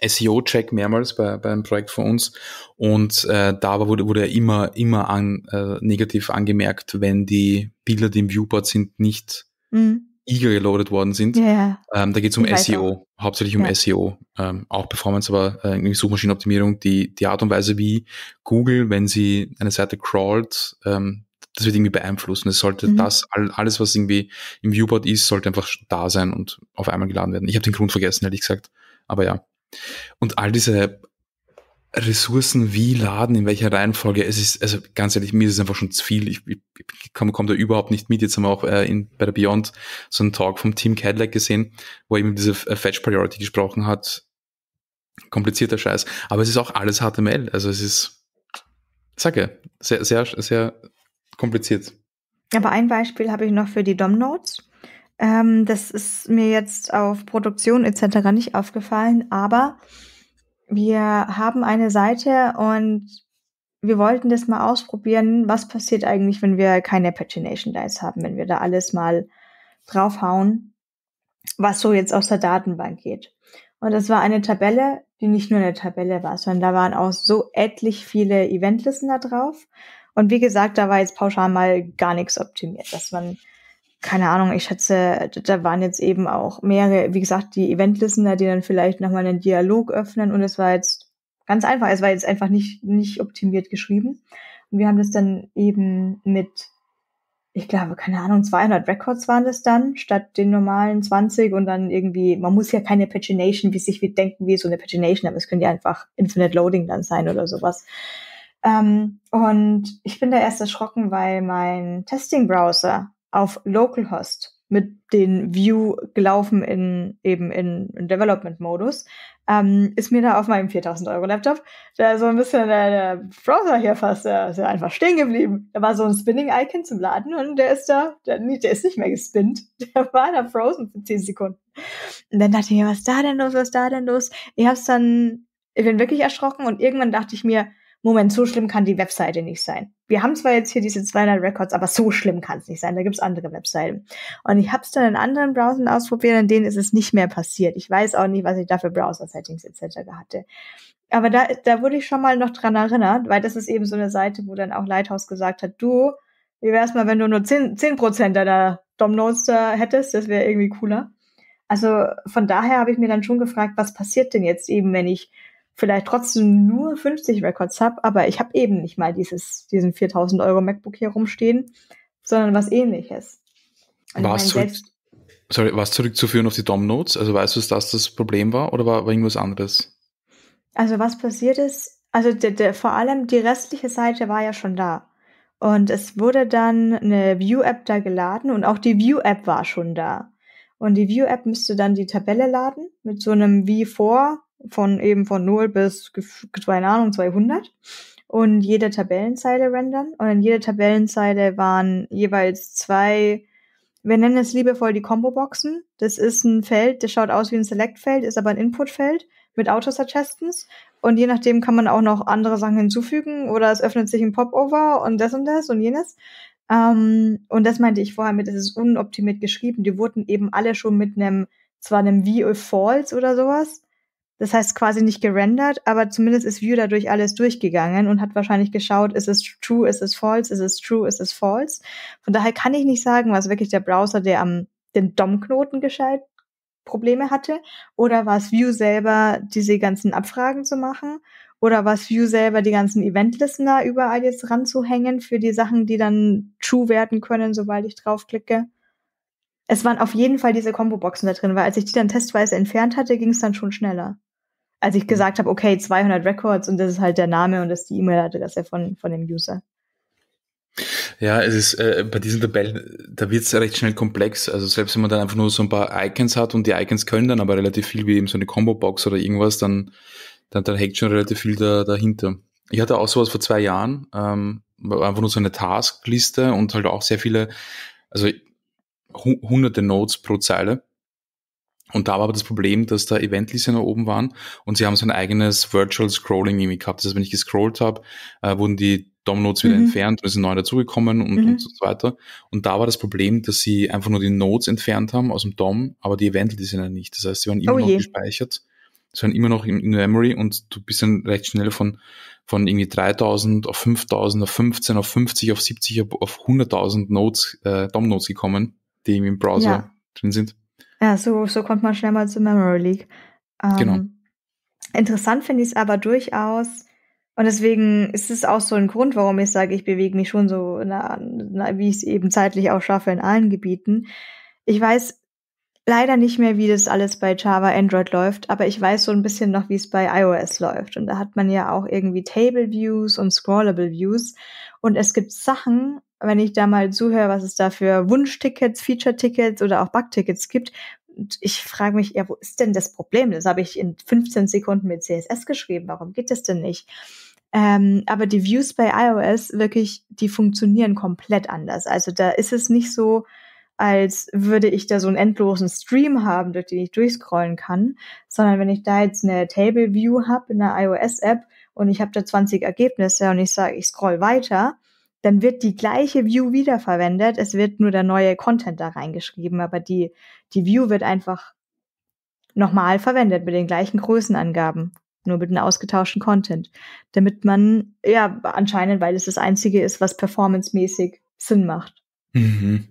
SEO-Check mehrmals bei, bei einem Projekt von uns und äh, da wurde, wurde er immer, immer an, äh, negativ angemerkt, wenn die Bilder, die im Viewport sind, nicht mhm eager geloadet worden sind. Yeah. Ähm, da geht es um SEO, hauptsächlich um ja. SEO, ähm, auch Performance, aber äh, irgendwie Suchmaschinenoptimierung, die, die Art und Weise, wie Google, wenn sie eine Seite crawlt, ähm, das wird irgendwie beeinflussen. Es sollte mhm. das, alles, was irgendwie im Viewport ist, sollte einfach da sein und auf einmal geladen werden. Ich habe den Grund vergessen, ehrlich gesagt. Aber ja. Und all diese Ressourcen wie laden, in welcher Reihenfolge. Es ist, also ganz ehrlich, mir ist es einfach schon zu viel. Ich, ich, ich komme komm da überhaupt nicht mit. Jetzt haben wir auch äh, in, bei der Beyond so einen Talk vom Team Cadillac gesehen, wo eben diese äh, Fetch Priority gesprochen hat. Komplizierter Scheiß. Aber es ist auch alles HTML. Also es ist, sage, sehr, sehr, sehr kompliziert. Aber ein Beispiel habe ich noch für die DOM Notes. Ähm, das ist mir jetzt auf Produktion etc. nicht aufgefallen, aber wir haben eine Seite und wir wollten das mal ausprobieren, was passiert eigentlich, wenn wir keine Pagination Dice haben, wenn wir da alles mal draufhauen, was so jetzt aus der Datenbank geht. Und das war eine Tabelle, die nicht nur eine Tabelle war, sondern da waren auch so etlich viele Eventlisten da drauf. Und wie gesagt, da war jetzt pauschal mal gar nichts optimiert, dass man keine Ahnung, ich schätze, da waren jetzt eben auch mehrere, wie gesagt, die Event-Listener, die dann vielleicht nochmal einen Dialog öffnen und es war jetzt ganz einfach, es war jetzt einfach nicht, nicht optimiert geschrieben. Und wir haben das dann eben mit, ich glaube, keine Ahnung, 200 Records waren das dann, statt den normalen 20 und dann irgendwie, man muss ja keine Pagination, wie sich wir denken, wie so eine Pagination, aber es könnte ja einfach Infinite Loading dann sein oder sowas. Ähm, und ich bin da erst erschrocken, weil mein Testing-Browser auf Localhost mit den View gelaufen in eben in, in Development Modus, ähm, ist mir da auf meinem 4000 Euro Laptop da so ein bisschen der, der Browser hier fast der ist ja einfach stehen geblieben. Da war so ein Spinning-Icon zum Laden und der ist da, der, der ist nicht mehr gespinnt. [LAUGHS] Der war da frozen für 10 Sekunden. Und dann dachte ich mir, was ist da denn los, was ist da denn los? Ich hab's dann, ich bin wirklich erschrocken und irgendwann dachte ich mir, Moment, so schlimm kann die Webseite nicht sein. Wir haben zwar jetzt hier diese 200 Records, aber so schlimm kann es nicht sein. Da gibt's andere Webseiten. Und ich habe es dann in anderen Browsern ausprobiert, in denen ist es nicht mehr passiert. Ich weiß auch nicht, was ich da für Browser-Settings etc. hatte. Aber da, da wurde ich schon mal noch dran erinnert, weil das ist eben so eine Seite, wo dann auch Lighthouse gesagt hat, du, wie wär's mal, wenn du nur 10%, 10 deiner Dom-Notes da hättest, das wäre irgendwie cooler. Also von daher habe ich mir dann schon gefragt, was passiert denn jetzt eben, wenn ich vielleicht trotzdem nur 50 Records habe, aber ich habe eben nicht mal dieses, diesen 4000 Euro MacBook hier rumstehen, sondern was ähnliches. War es zurück, sorry, zurückzuführen auf die DOM Notes? Also weißt du, dass das das Problem war oder war, war irgendwas anderes? Also was passiert ist, also der, der, vor allem die restliche Seite war ja schon da. Und es wurde dann eine View-App da geladen und auch die View-App war schon da. Und die View-App müsste dann die Tabelle laden mit so einem V4 von eben von 0 bis, keine Ahnung, 200 und jede Tabellenzeile rendern. Und in jeder Tabellenzeile waren jeweils zwei, wir nennen es liebevoll die Combo-Boxen. Das ist ein Feld, das schaut aus wie ein Select-Feld, ist aber ein Input-Feld mit Auto-Suggestions. Und je nachdem kann man auch noch andere Sachen hinzufügen oder es öffnet sich ein Popover und das und das und jenes. Ähm, und das meinte ich vorher mit, es ist unoptimiert geschrieben. Die wurden eben alle schon mit einem, zwar einem View False oder sowas, das heißt quasi nicht gerendert, aber zumindest ist View dadurch alles durchgegangen und hat wahrscheinlich geschaut, ist es true, ist es false, ist es true, ist es false. Von daher kann ich nicht sagen, was wirklich der Browser, der am den DOM-Knoten gescheit Probleme hatte, oder war es View selber, diese ganzen Abfragen zu machen, oder war es View selber, die ganzen Event-Listener überall jetzt ranzuhängen für die Sachen, die dann true werden können, sobald ich draufklicke es waren auf jeden Fall diese Combo-Boxen da drin, weil als ich die dann testweise entfernt hatte, ging es dann schon schneller als ich gesagt habe, okay, 200 Records und das ist halt der Name und das ist die E-Mail-Adresse von, von dem User. Ja, es ist äh, bei diesen Tabellen, da wird es recht schnell komplex. Also selbst wenn man dann einfach nur so ein paar Icons hat und die Icons können dann aber relativ viel wie eben so eine Combo-Box oder irgendwas, dann, dann, dann hängt schon relativ viel da, dahinter. Ich hatte auch sowas vor zwei Jahren, ähm, einfach nur so eine Taskliste und halt auch sehr viele, also hunderte Notes pro Zeile. Und da war aber das Problem, dass da Event-Listener oben waren und sie haben so ein eigenes Virtual Scrolling irgendwie gehabt. Das heißt, wenn ich gescrollt habe, äh, wurden die DOM-Notes wieder mhm. entfernt und es sind neu dazugekommen und, mhm. und so weiter. Und da war das Problem, dass sie einfach nur die Notes entfernt haben aus dem DOM, aber die Event-Listener nicht. Das heißt, sie waren immer oh noch gespeichert. Sie waren immer noch in, in Memory und du bist dann recht schnell von, von irgendwie 3000 auf 5000 auf 15 auf 50 auf 70 auf 100.000 Notes, äh, DOM-Notes gekommen, die im Browser ja. drin sind. Ja, so, so kommt man schnell mal zu Memory Leak. Ähm, genau. Interessant finde ich es aber durchaus, und deswegen ist es auch so ein Grund, warum ich sage, ich bewege mich schon so, na, na, wie ich es eben zeitlich auch schaffe in allen Gebieten. Ich weiß leider nicht mehr, wie das alles bei Java Android läuft, aber ich weiß so ein bisschen noch, wie es bei iOS läuft. Und da hat man ja auch irgendwie Table Views und Scrollable Views. Und es gibt Sachen, wenn ich da mal zuhöre, was es da für Wunschtickets, Feature-Tickets oder auch Bug-Tickets gibt. Und ich frage mich, ja, wo ist denn das Problem? Das habe ich in 15 Sekunden mit CSS geschrieben. Warum geht das denn nicht? Ähm, aber die Views bei iOS wirklich, die funktionieren komplett anders. Also da ist es nicht so, als würde ich da so einen endlosen Stream haben, durch den ich durchscrollen kann, sondern wenn ich da jetzt eine Table View habe in einer iOS-App und ich habe da 20 Ergebnisse und ich sage, ich scroll weiter, dann wird die gleiche View wiederverwendet. Es wird nur der neue Content da reingeschrieben, aber die, die View wird einfach nochmal verwendet mit den gleichen Größenangaben, nur mit einem ausgetauschten Content, damit man, ja, anscheinend, weil es das einzige ist, was performancemäßig Sinn macht. Mhm.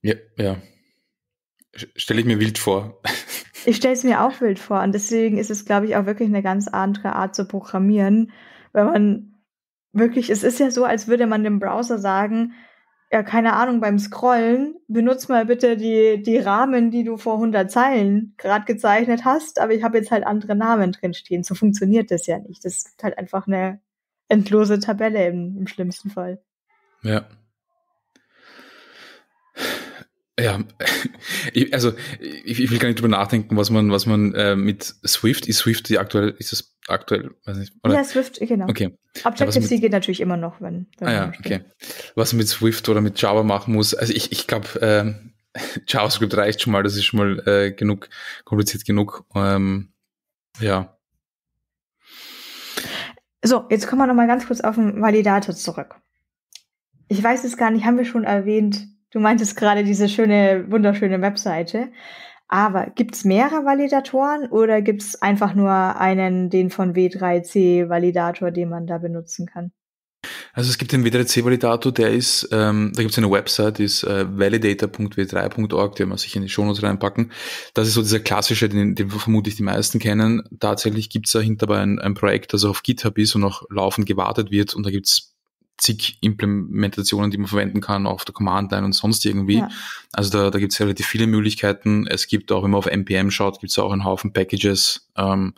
Ja, ja. Stelle ich mir wild vor. [LAUGHS] Ich stelle es mir auch wild vor und deswegen ist es, glaube ich, auch wirklich eine ganz andere Art zu programmieren, wenn man wirklich, es ist ja so, als würde man dem Browser sagen, ja, keine Ahnung, beim Scrollen, benutz mal bitte die, die Rahmen, die du vor 100 Zeilen gerade gezeichnet hast, aber ich habe jetzt halt andere Namen drin stehen. So funktioniert das ja nicht. Das ist halt einfach eine endlose Tabelle im, im schlimmsten Fall. Ja. Ja, [LAUGHS] ich, also ich, ich, will gar nicht drüber nachdenken, was man, was man äh, mit Swift, ist Swift die aktuell, ist das aktuell, weiß nicht, oder? Ja, Swift, genau. Okay. Objective-C ja, geht natürlich immer noch, wenn, wenn Ah ja, okay. Was man mit Swift oder mit Java machen muss, also ich, ich glaube, äh, [LAUGHS] JavaScript reicht schon mal, das ist schon mal äh, genug, kompliziert genug. Ähm, ja. So, jetzt kommen wir noch mal ganz kurz auf den Validator zurück. Ich weiß es gar nicht, haben wir schon erwähnt, Du meintest gerade diese schöne, wunderschöne Webseite. Aber gibt's mehrere Validatoren oder gibt's einfach nur einen, den von W3C-Validator, den man da benutzen kann? Also es gibt den W3C-Validator, der ist, ähm, da gibt es eine Website, die ist äh, validator.w3.org, die man sich in die Shownotes reinpacken. Das ist so dieser klassische, den, den vermutlich die meisten kennen. Tatsächlich gibt es dahinter ein, ein Projekt, das auf GitHub ist und auch laufend gewartet wird und da gibt's zig Implementationen, die man verwenden kann, auf der Command-Line und sonst irgendwie. Ja. Also da, da gibt es relativ viele Möglichkeiten. Es gibt auch, wenn man auf NPM schaut, gibt es auch einen Haufen Packages. Ähm,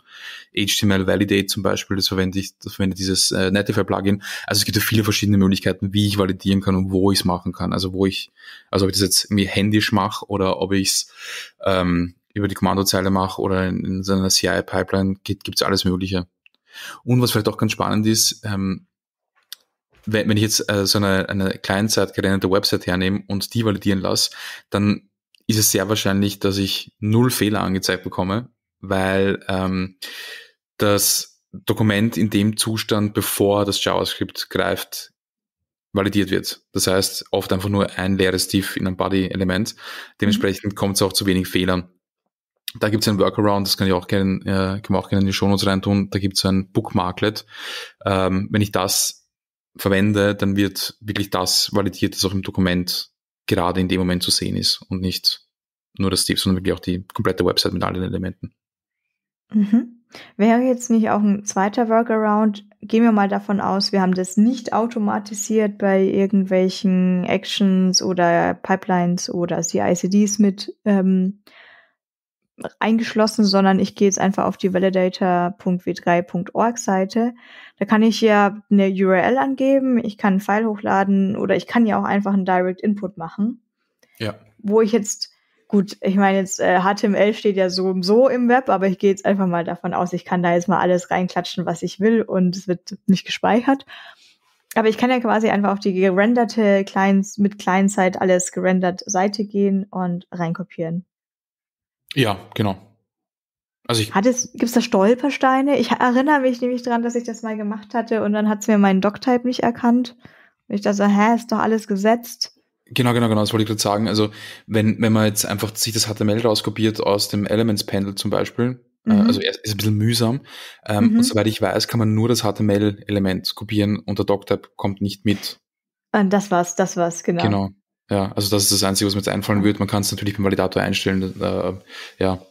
HTML Validate zum Beispiel, das verwende ich, das verwende dieses äh, Netify-Plugin. Also es gibt ja viele verschiedene Möglichkeiten, wie ich validieren kann und wo ich es machen kann. Also wo ich, also ob ich das jetzt irgendwie händisch mache oder ob ich es ähm, über die Kommandozeile mache oder in, in so einer CI-Pipeline, gibt es alles Mögliche. Und was vielleicht auch ganz spannend ist, ähm, wenn, wenn ich jetzt äh, so eine, eine Client-Side gerenderte Website hernehme und die validieren lasse, dann ist es sehr wahrscheinlich, dass ich null Fehler angezeigt bekomme, weil ähm, das Dokument in dem Zustand, bevor das JavaScript greift, validiert wird. Das heißt, oft einfach nur ein leeres Div in einem Body-Element. Dementsprechend mhm. kommt es auch zu wenig Fehlern. Da gibt es einen Workaround, das kann ich auch gerne, äh, kann man auch gerne in die Shownotes reintun. Da gibt es ein Bookmarklet. Ähm, wenn ich das verwende, dann wird wirklich das validiert, das auch im Dokument gerade in dem Moment zu sehen ist und nicht nur das Tipp, sondern wirklich auch die komplette Website mit allen Elementen. Mhm. Wäre jetzt nicht auch ein zweiter Workaround, gehen wir mal davon aus, wir haben das nicht automatisiert bei irgendwelchen Actions oder Pipelines oder CICDs mit ähm, eingeschlossen, sondern ich gehe jetzt einfach auf die validator.w3.org Seite. Da kann ich ja eine URL angeben, ich kann einen File hochladen oder ich kann ja auch einfach einen Direct Input machen. Ja. Wo ich jetzt, gut, ich meine jetzt äh, HTML steht ja so und so im Web, aber ich gehe jetzt einfach mal davon aus, ich kann da jetzt mal alles reinklatschen, was ich will und es wird nicht gespeichert. Aber ich kann ja quasi einfach auf die gerenderte Clients mit Client-Side alles gerendert Seite gehen und reinkopieren. Ja, genau. Also ich Hat es, gibt's da Stolpersteine? Ich erinnere mich nämlich dran, dass ich das mal gemacht hatte und dann hat's mir meinen Doctype nicht erkannt. Und ich dachte so, hä, ist doch alles gesetzt. Genau, genau, genau, das wollte ich gerade sagen. Also wenn, wenn man jetzt einfach sich das HTML rauskopiert aus dem Elements Panel zum Beispiel, äh, mhm. äh, also ist ein bisschen mühsam. Ähm, mhm. Und soweit ich weiß, kann man nur das HTML-Element kopieren und der Doctype kommt nicht mit. Und das war's, das war's, genau. Genau. Ja, also das ist das Einzige, was mir jetzt einfallen würde. Man kann es natürlich beim Validator einstellen. Äh, ja,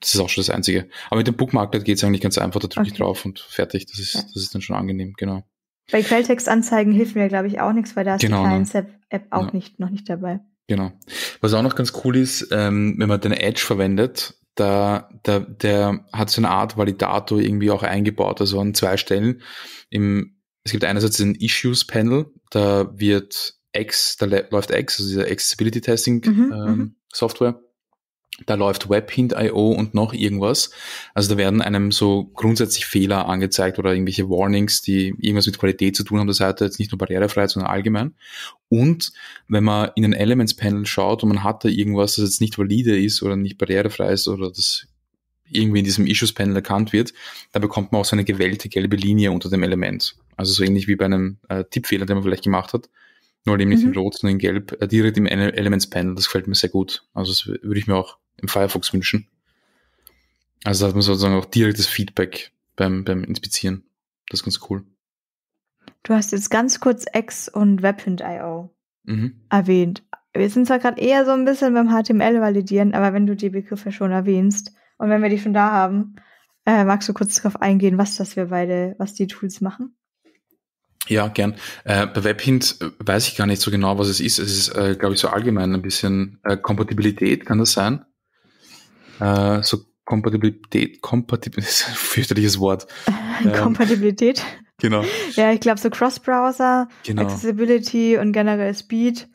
das ist auch schon das Einzige. Aber mit dem Bookmarklet geht es eigentlich ganz einfach. Da drücke okay. ich drauf und fertig. Das ist, ja. das ist dann schon angenehm, genau. Bei Quelltextanzeigen hilft mir, glaube ich, auch nichts, weil da ist genau, die Clients-App auch ja. nicht, noch nicht dabei. Genau. Was auch noch ganz cool ist, ähm, wenn man den Edge verwendet, da, da, der hat so eine Art Validator irgendwie auch eingebaut, also an zwei Stellen. Im, es gibt einerseits den Issues Panel, da wird X, da läuft X, also diese Accessibility Testing mhm, ähm, mhm. Software. Da läuft WebHint.io und noch irgendwas. Also da werden einem so grundsätzlich Fehler angezeigt oder irgendwelche Warnings, die irgendwas mit Qualität zu tun haben der Seite, jetzt nicht nur barrierefrei, sondern allgemein. Und wenn man in ein Elements Panel schaut und man hat da irgendwas, das jetzt nicht valide ist oder nicht barrierefrei ist oder das irgendwie in diesem Issues Panel erkannt wird, dann bekommt man auch so eine gewählte gelbe Linie unter dem Element. Also so ähnlich wie bei einem äh, Tippfehler, den man vielleicht gemacht hat nur eben nicht mhm. in Rot, sondern in Gelb, äh, direkt im Elements Panel. Das gefällt mir sehr gut. Also das würde ich mir auch im Firefox wünschen. Also da hat man sozusagen auch direktes Feedback beim, beim Inspizieren. Das ist ganz cool. Du hast jetzt ganz kurz X und Webhint.io mhm. erwähnt. Wir sind zwar gerade eher so ein bisschen beim HTML validieren, aber wenn du die Begriffe schon erwähnst und wenn wir die schon da haben, äh, magst du kurz darauf eingehen, was das wir beide, was die Tools machen? Ja, gern. Äh, bei WebHint äh, weiß ich gar nicht so genau, was es ist. Es ist, äh, glaube ich, so allgemein ein bisschen äh, Kompatibilität, kann das sein? Äh, so Kompatibilität, Kompatibilität, [LAUGHS] ist ein fürchterliches Wort. [LAUGHS] Ähm, Kompatibilität? Genau. [LAUGHS] Ja, ich glaube so Cross-Browser, genau. Accessibility und generell Speed.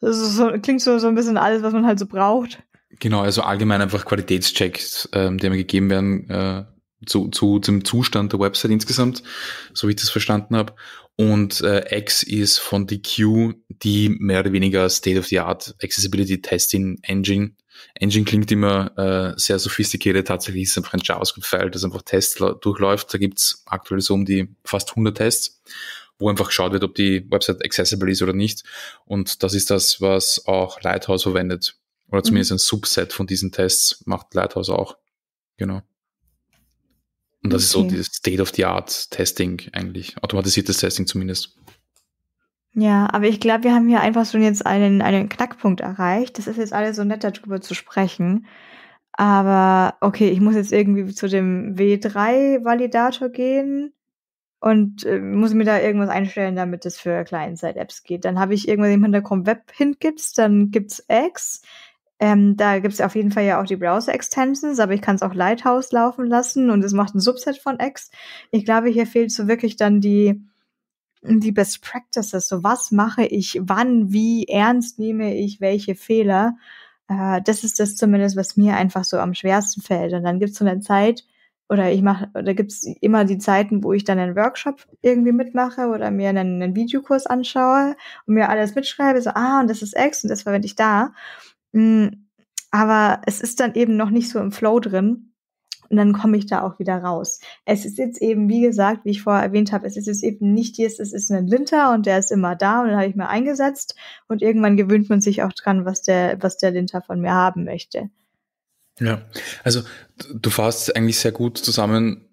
Das so, klingt so, so ein bisschen alles, was man halt so braucht. Genau, also allgemein einfach Qualitätschecks, ähm, die mir gegeben werden äh, zu, zu zum Zustand der Website insgesamt, so wie ich das verstanden habe. Und äh, X ist von DQ die mehr oder weniger State-of-the-Art Accessibility Testing Engine. Engine klingt immer äh, sehr sophisticated, tatsächlich ist es einfach ein JavaScript-File, das einfach Tests durchläuft. Da gibt's aktuell so um die fast 100 Tests, wo einfach geschaut wird, ob die Website accessible ist oder nicht. Und das ist das, was auch Lighthouse verwendet. Oder zumindest mhm. ein Subset von diesen Tests macht Lighthouse auch. Genau. Und das okay. ist so dieses State-of-the-Art-Testing eigentlich, automatisiertes Testing zumindest. Ja, aber ich glaube, wir haben hier einfach schon jetzt einen, einen Knackpunkt erreicht. Das ist jetzt alles so nett, darüber zu sprechen. Aber okay, ich muss jetzt irgendwie zu dem W3-Validator gehen und äh, muss mir da irgendwas einstellen, damit es für Client-Side-Apps geht. Dann habe ich irgendwas im Hintergrund Web-Hint-Gibts, dann gibt's X, ähm, da gibt es auf jeden Fall ja auch die Browser-Extensions, aber ich kann es auch Lighthouse laufen lassen und es macht ein Subset von X. Ich glaube, hier fehlt so wirklich dann die, die Best Practices. So, was mache ich, wann, wie ernst nehme ich welche Fehler? Äh, das ist das zumindest, was mir einfach so am schwersten fällt. Und dann gibt es so eine Zeit, oder ich mache, da gibt es immer die Zeiten, wo ich dann einen Workshop irgendwie mitmache oder mir einen, einen Videokurs anschaue und mir alles mitschreibe, so, ah, und das ist X und das verwende ich da. Mm, aber es ist dann eben noch nicht so im Flow drin. Und dann komme ich da auch wieder raus. Es ist jetzt eben, wie gesagt, wie ich vorher erwähnt habe, es ist jetzt eben nicht jetzt, es ist ein Linter und der ist immer da und den habe ich mir eingesetzt und irgendwann gewöhnt man sich auch dran, was der, was der Linter von mir haben möchte. Ja, also du fasst eigentlich sehr gut zusammen,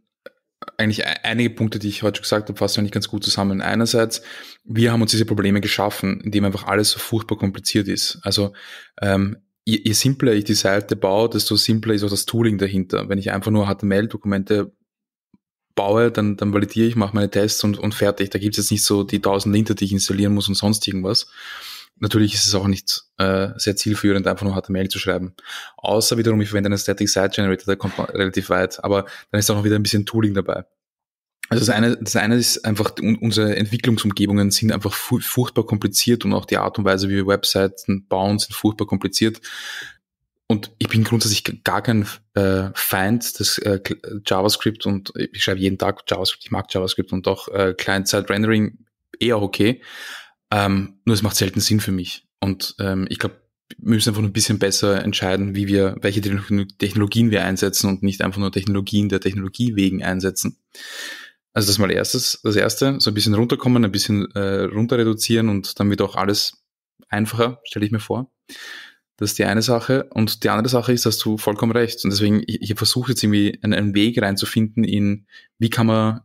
eigentlich e-, einige Punkte, die ich heute schon gesagt habe, fassen eigentlich ganz gut zusammen. Einerseits, wir haben uns diese Probleme geschaffen, indem einfach alles so furchtbar kompliziert ist. Also ähm, je, je simpler ich die Seite baue, desto simpler ist auch das Tooling dahinter. Wenn ich einfach nur HTML-Dokumente baue, dann, dann validiere ich, mache meine Tests und, und fertig. Da gibt es jetzt nicht so die 1000 Linter, die ich installieren muss und sonst irgendwas. Natürlich ist es auch nicht äh, sehr zielführend, einfach nur HTML zu schreiben. Außer wiederum, ich verwende einen Static Site Generator, der kommt relativ weit, aber dann ist auch noch wieder ein bisschen Tooling dabei. Also das eine, das eine ist einfach, unsere Entwicklungsumgebungen sind einfach furchtbar kompliziert und auch die Art und Weise, wie wir Webseiten bauen, sind furchtbar kompliziert. Und ich bin grundsätzlich gar kein äh, Feind des äh, JavaScript und ich schreibe jeden Tag JavaScript, ich mag JavaScript und auch äh, Client-Side-Rendering eher okay. Ähm, nur es macht selten Sinn für mich. Und ähm, ich glaube, wir müssen einfach ein bisschen besser entscheiden, wie wir, welche Technologien wir einsetzen und nicht einfach nur Technologien der Technologie wegen einsetzen. Also das mal erstes, das erste, so ein bisschen runterkommen, ein bisschen äh, runter reduzieren und dann wird auch alles einfacher, stelle ich mir vor. Das ist die eine Sache. Und die andere Sache ist, dass du vollkommen recht. Und deswegen, ich, ich versuche jetzt irgendwie einen, einen Weg reinzufinden in, wie kann man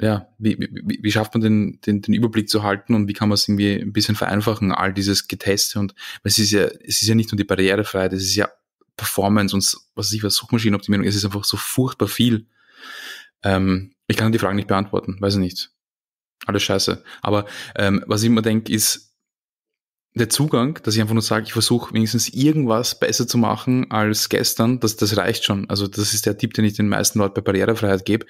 ja, wie, wie, wie schafft man den, den, den Überblick zu halten und wie kann man es irgendwie ein bisschen vereinfachen, all dieses Geteste und weil es ist ja, es ist ja nicht nur die Barrierefreiheit, es ist ja Performance und was weiß ich was, Suchmaschinenoptimierung, es ist einfach so furchtbar viel. Ähm, ich kann die Frage nicht beantworten, weiß ich nicht. Alles scheiße. Aber ähm, was ich immer denke, ist der Zugang, dass ich einfach nur sage, ich versuche wenigstens irgendwas besser zu machen als gestern, das, das reicht schon. Also das ist der Tipp, den ich den meisten Leuten bei Barrierefreiheit gebe.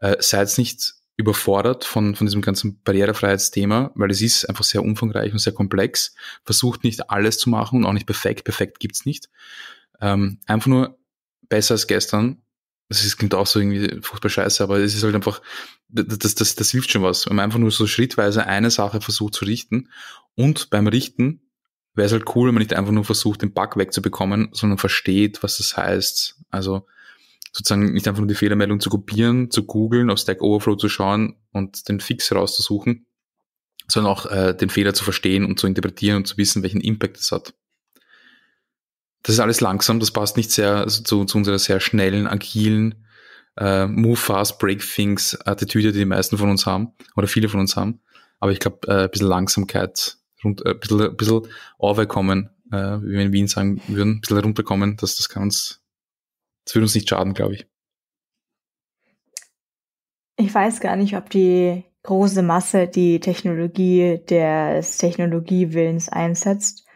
Äh, seid nicht überfordert von, von diesem ganzen Barrierefreiheitsthema, weil es ist einfach sehr umfangreich und sehr komplex. Versucht nicht alles zu machen und auch nicht perfekt. Perfekt gibt's nicht. Ähm, einfach nur besser als gestern. Das ist, klingt auch so irgendwie furchtbar scheiße, aber es ist halt einfach, das, das, das, das hilft schon was. Wenn man einfach nur so schrittweise eine Sache versucht zu richten und beim Richten wäre es halt cool, wenn man nicht einfach nur versucht, den Bug wegzubekommen, sondern versteht, was das heißt. Also sozusagen nicht einfach nur die Fehlermeldung zu kopieren, zu googeln, auf Stack Overflow zu schauen und den Fix rauszusuchen, sondern auch äh, den Fehler zu verstehen und zu interpretieren und zu wissen, welchen Impact es hat. Das ist alles langsam, das passt nicht sehr also zu, zu unserer sehr schnellen, agilen, äh, Move Fast, Break Things Attitüde, die die meisten von uns haben oder viele von uns haben. Aber ich glaube, äh, ein bisschen Langsamkeit, rund, äh, ein bisschen, ein bisschen runterkommen, äh, wie wir in Wien sagen würden, ein bisschen runterkommen, das, das kann uns das würde uns nicht schaden, glaube ich. Ich weiß gar nicht, ob die große Masse die Technologie des Technologiewillens einsetzt,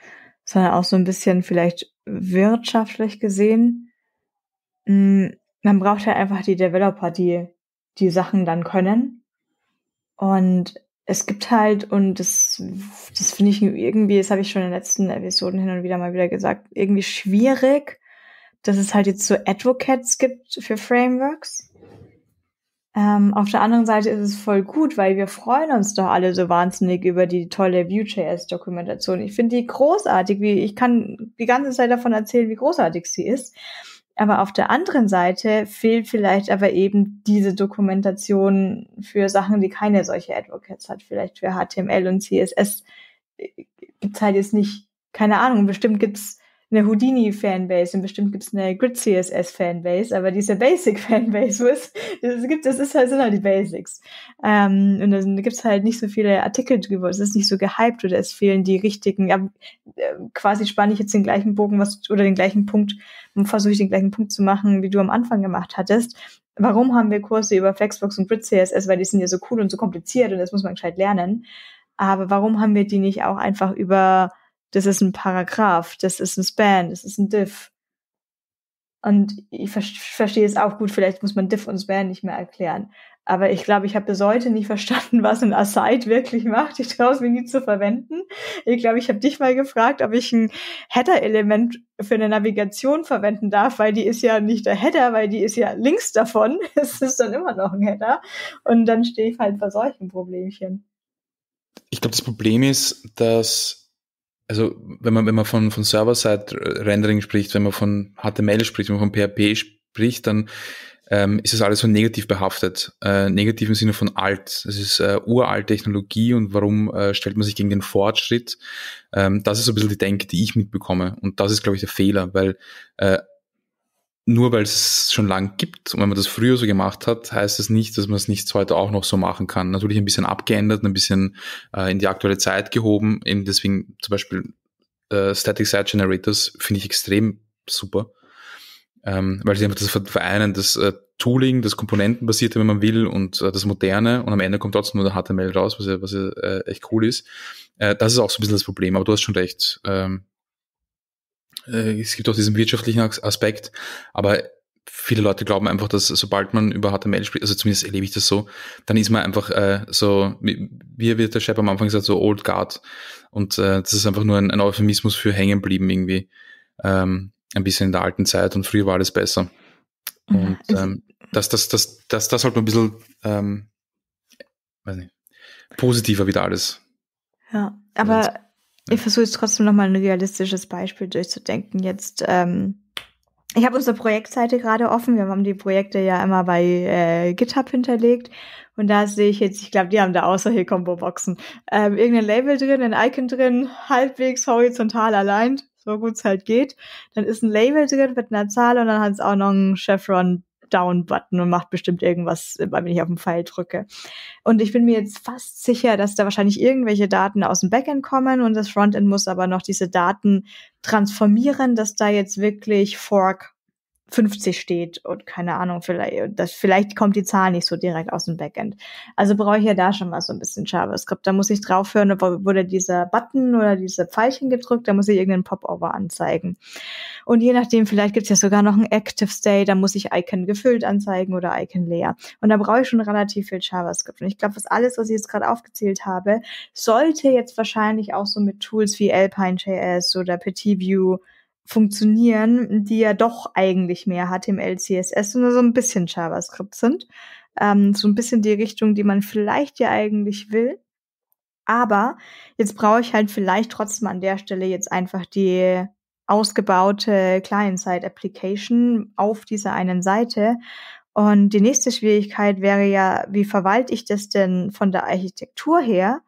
sondern auch so ein bisschen vielleicht wirtschaftlich gesehen. Hm, man braucht ja einfach die Developer, die die Sachen dann können. Und es gibt halt, und das, das finde ich irgendwie, das habe ich schon in den letzten Episoden hin und wieder mal wieder gesagt, irgendwie schwierig, dass es halt jetzt so Advocates gibt für Frameworks. Ähm, auf der anderen Seite ist es voll gut, weil wir freuen uns doch alle so wahnsinnig über die tolle Vue.js-Dokumentation. Ich finde die großartig, wie ich kann die ganze Zeit davon erzählen, wie großartig sie ist. Aber auf der anderen Seite fehlt vielleicht aber eben diese Dokumentation für Sachen, die keine solche Advocates hat. Vielleicht für HTML und CSS äh, gibt's halt jetzt nicht, keine Ahnung, bestimmt gibt's eine Houdini-Fanbase und bestimmt gibt's eine Grid-CSS-Fanbase, aber diese Basic-Fanbase, wo es das gibt, das ist halt, sind halt die Basics. Ähm, und dann gibt's halt nicht so viele Artikel drüber, es ist nicht so gehypt oder es fehlen die richtigen, ja, äh, quasi spanne ich jetzt den gleichen Bogen was, oder den gleichen Punkt versuche ich den gleichen Punkt zu machen, wie du am Anfang gemacht hattest. Warum haben wir Kurse über Flexbox und Grid CSS? Weil die sind ja so cool und so kompliziert und das muss man gescheit lernen. Aber warum haben wir die nicht auch einfach über das ist ein Paragraph, das ist ein Span, das ist ein Diff. Und ich ver verstehe es auch gut, vielleicht muss man Diff und Span nicht mehr erklären. Aber ich glaube, ich habe bis heute nicht [LAUGHS] verstanden, was ein Aside wirklich macht. Ich traue es mir nie zu verwenden. Ich glaube, ich habe dich mal gefragt, ob ich ein Header-Element für eine Navigation verwenden darf, weil die ist ja nicht der Header, weil die ist ja links davon. [LAUGHS] Es ist dann immer noch ein Header. Und dann stehe ich halt vor solchen Problemchen. Ich glaube, das Problem ist, dass also wenn man, wenn man von, von Server-Side-Rendering spricht, wenn man von HTML spricht, wenn man von PHP spricht, dann ähm, ist das alles so negativ behaftet. Äh, negativ im Sinne von alt. Das ist äh, uralt Technologie und warum äh, stellt man sich gegen den Fortschritt? Ähm, das ist so ein bisschen die Denke, die ich mitbekomme. Und das ist, glaube ich, der Fehler, weil äh, nur weil es schon lang gibt und wenn man das früher so gemacht hat, heißt das nicht, dass man es nicht heute auch noch so machen kann. Natürlich ein bisschen abgeändert, ein bisschen äh, in die aktuelle Zeit gehoben. Eben deswegen zum Beispiel äh, Static Site Generators finde ich extrem super, ähm, weil sie einfach das vereinen, das äh, Tooling, das Komponentenbasierte, wenn man will, und äh, das Moderne und am Ende kommt trotzdem nur der HTML raus, was ja, was ja äh, echt cool ist. Äh, das ist auch so ein bisschen das Problem, aber du hast schon recht. Ähm, äh, es gibt auch diesen wirtschaftlichen Aspekt, aber viele Leute glauben einfach, dass sobald man über HTML spricht, also zumindest erlebe ich das so, dann ist man einfach äh, so, wie wird der Chef am Anfang gesagt, so Old Guard. Und äh, das ist einfach nur ein, ein Euphemismus für hängen blieben irgendwie. Ähm, ein bisschen in der alten Zeit und früher war alles besser. Und ähm, das, das, das, das, das halt ein bisschen ähm, weiß nicht, positiver wieder alles. Ja, aber ich versuche jetzt trotzdem nochmal ein realistisches Beispiel durchzudenken. Jetzt, ähm, ich habe unsere Projektseite gerade offen. Wir haben die Projekte ja immer bei äh, GitHub hinterlegt. Und da sehe ich jetzt, ich glaube, die haben da außer hier Combo-Boxen, ähm, irgendein Label drin, ein Icon drin, halbwegs horizontal allein, so gut es halt geht. Dann ist ein Label drin mit einer Zahl und dann hat es auch noch ein Chevron Down-Button und macht bestimmt irgendwas, wenn ich auf den Pfeil drücke. Und ich bin mir jetzt fast sicher, dass da wahrscheinlich irgendwelche Daten aus dem Backend kommen und das Frontend muss aber noch diese Daten transformieren, dass da jetzt wirklich Fork 50 steht und keine Ahnung, vielleicht, das, vielleicht kommt die Zahl nicht so direkt aus dem Backend. Also brauche ich ja da schon mal so ein bisschen JavaScript. Da muss ich draufhören, wurde dieser Button oder diese Pfeilchen gedrückt, da muss ich irgendeinen Popover anzeigen. Und je nachdem, vielleicht gibt es ja sogar noch ein Active State, da muss ich Icon gefüllt anzeigen oder Icon leer. Und da brauche ich schon relativ viel JavaScript. Und ich glaube, was alles, was ich jetzt gerade aufgezählt habe, sollte jetzt wahrscheinlich auch so mit Tools wie Alpine.js oder PetitView funktionieren, die ja doch eigentlich mehr HTML, CSS und so ein bisschen JavaScript sind. Ähm, so ein bisschen die Richtung, die man vielleicht ja eigentlich will. Aber jetzt brauche ich halt vielleicht trotzdem an der Stelle jetzt einfach die ausgebaute Client-Side-Application auf dieser einen Seite. Und die nächste Schwierigkeit wäre ja, wie verwalte ich das denn von der Architektur her,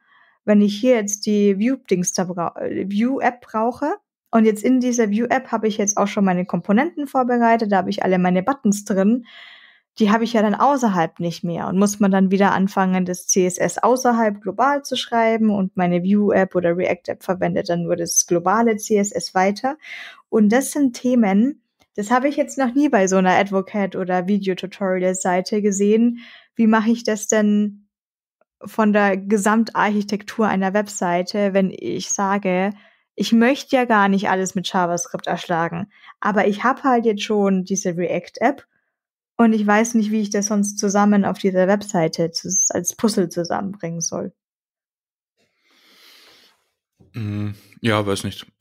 wenn ich hier jetzt die View-Dings da View-App brauche und jetzt in dieser View-App habe ich jetzt auch schon meine Komponenten vorbereitet, da habe ich alle meine Buttons drin. Die habe ich ja dann außerhalb nicht mehr und muss man dann wieder anfangen, das CSS außerhalb global zu schreiben und meine View-App oder React-App verwendet dann nur das globale CSS weiter. Und das sind Themen, das habe ich jetzt noch nie bei so einer Advocate oder Video-Tutorial-Seite gesehen. Wie mache ich das denn von der Gesamtarchitektur einer Webseite, wenn ich sage, ich möchte ja gar nicht alles mit JavaScript erschlagen, aber ich habe halt jetzt schon diese React-App und ich weiß nicht, wie ich das sonst zusammen auf dieser Webseite als Puzzle zusammenbringen soll. Mm, ja, weiß nicht. [LAUGHS]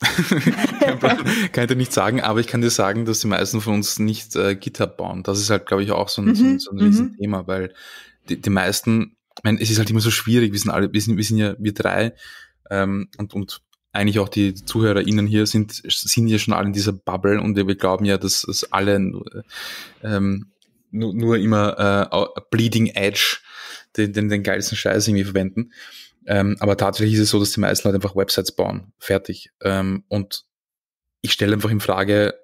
kann ich dir nicht sagen, aber ich kann dir sagen, dass die meisten von uns nicht äh, GitHub bauen. Das ist halt, glaube ich, auch so ein, mhm. so ein, so ein mhm. Riesenthema, weil die, die meisten, ich meine, es ist halt immer so schwierig, wir sind alle, wir sind, wir sind ja, wir drei, ähm, und, und eigentlich auch die ZuhörerInnen hier sind, sind ja schon alle in dieser Bubble und wir glauben ja, dass, dass alle ähm, nur, nur immer äh, Bleeding Edge den, den, den geilsten Scheiß irgendwie verwenden. Ähm, aber tatsächlich ist es so, dass die meisten Leute einfach Websites bauen. Fertig. Ähm, und ich stelle einfach in Frage,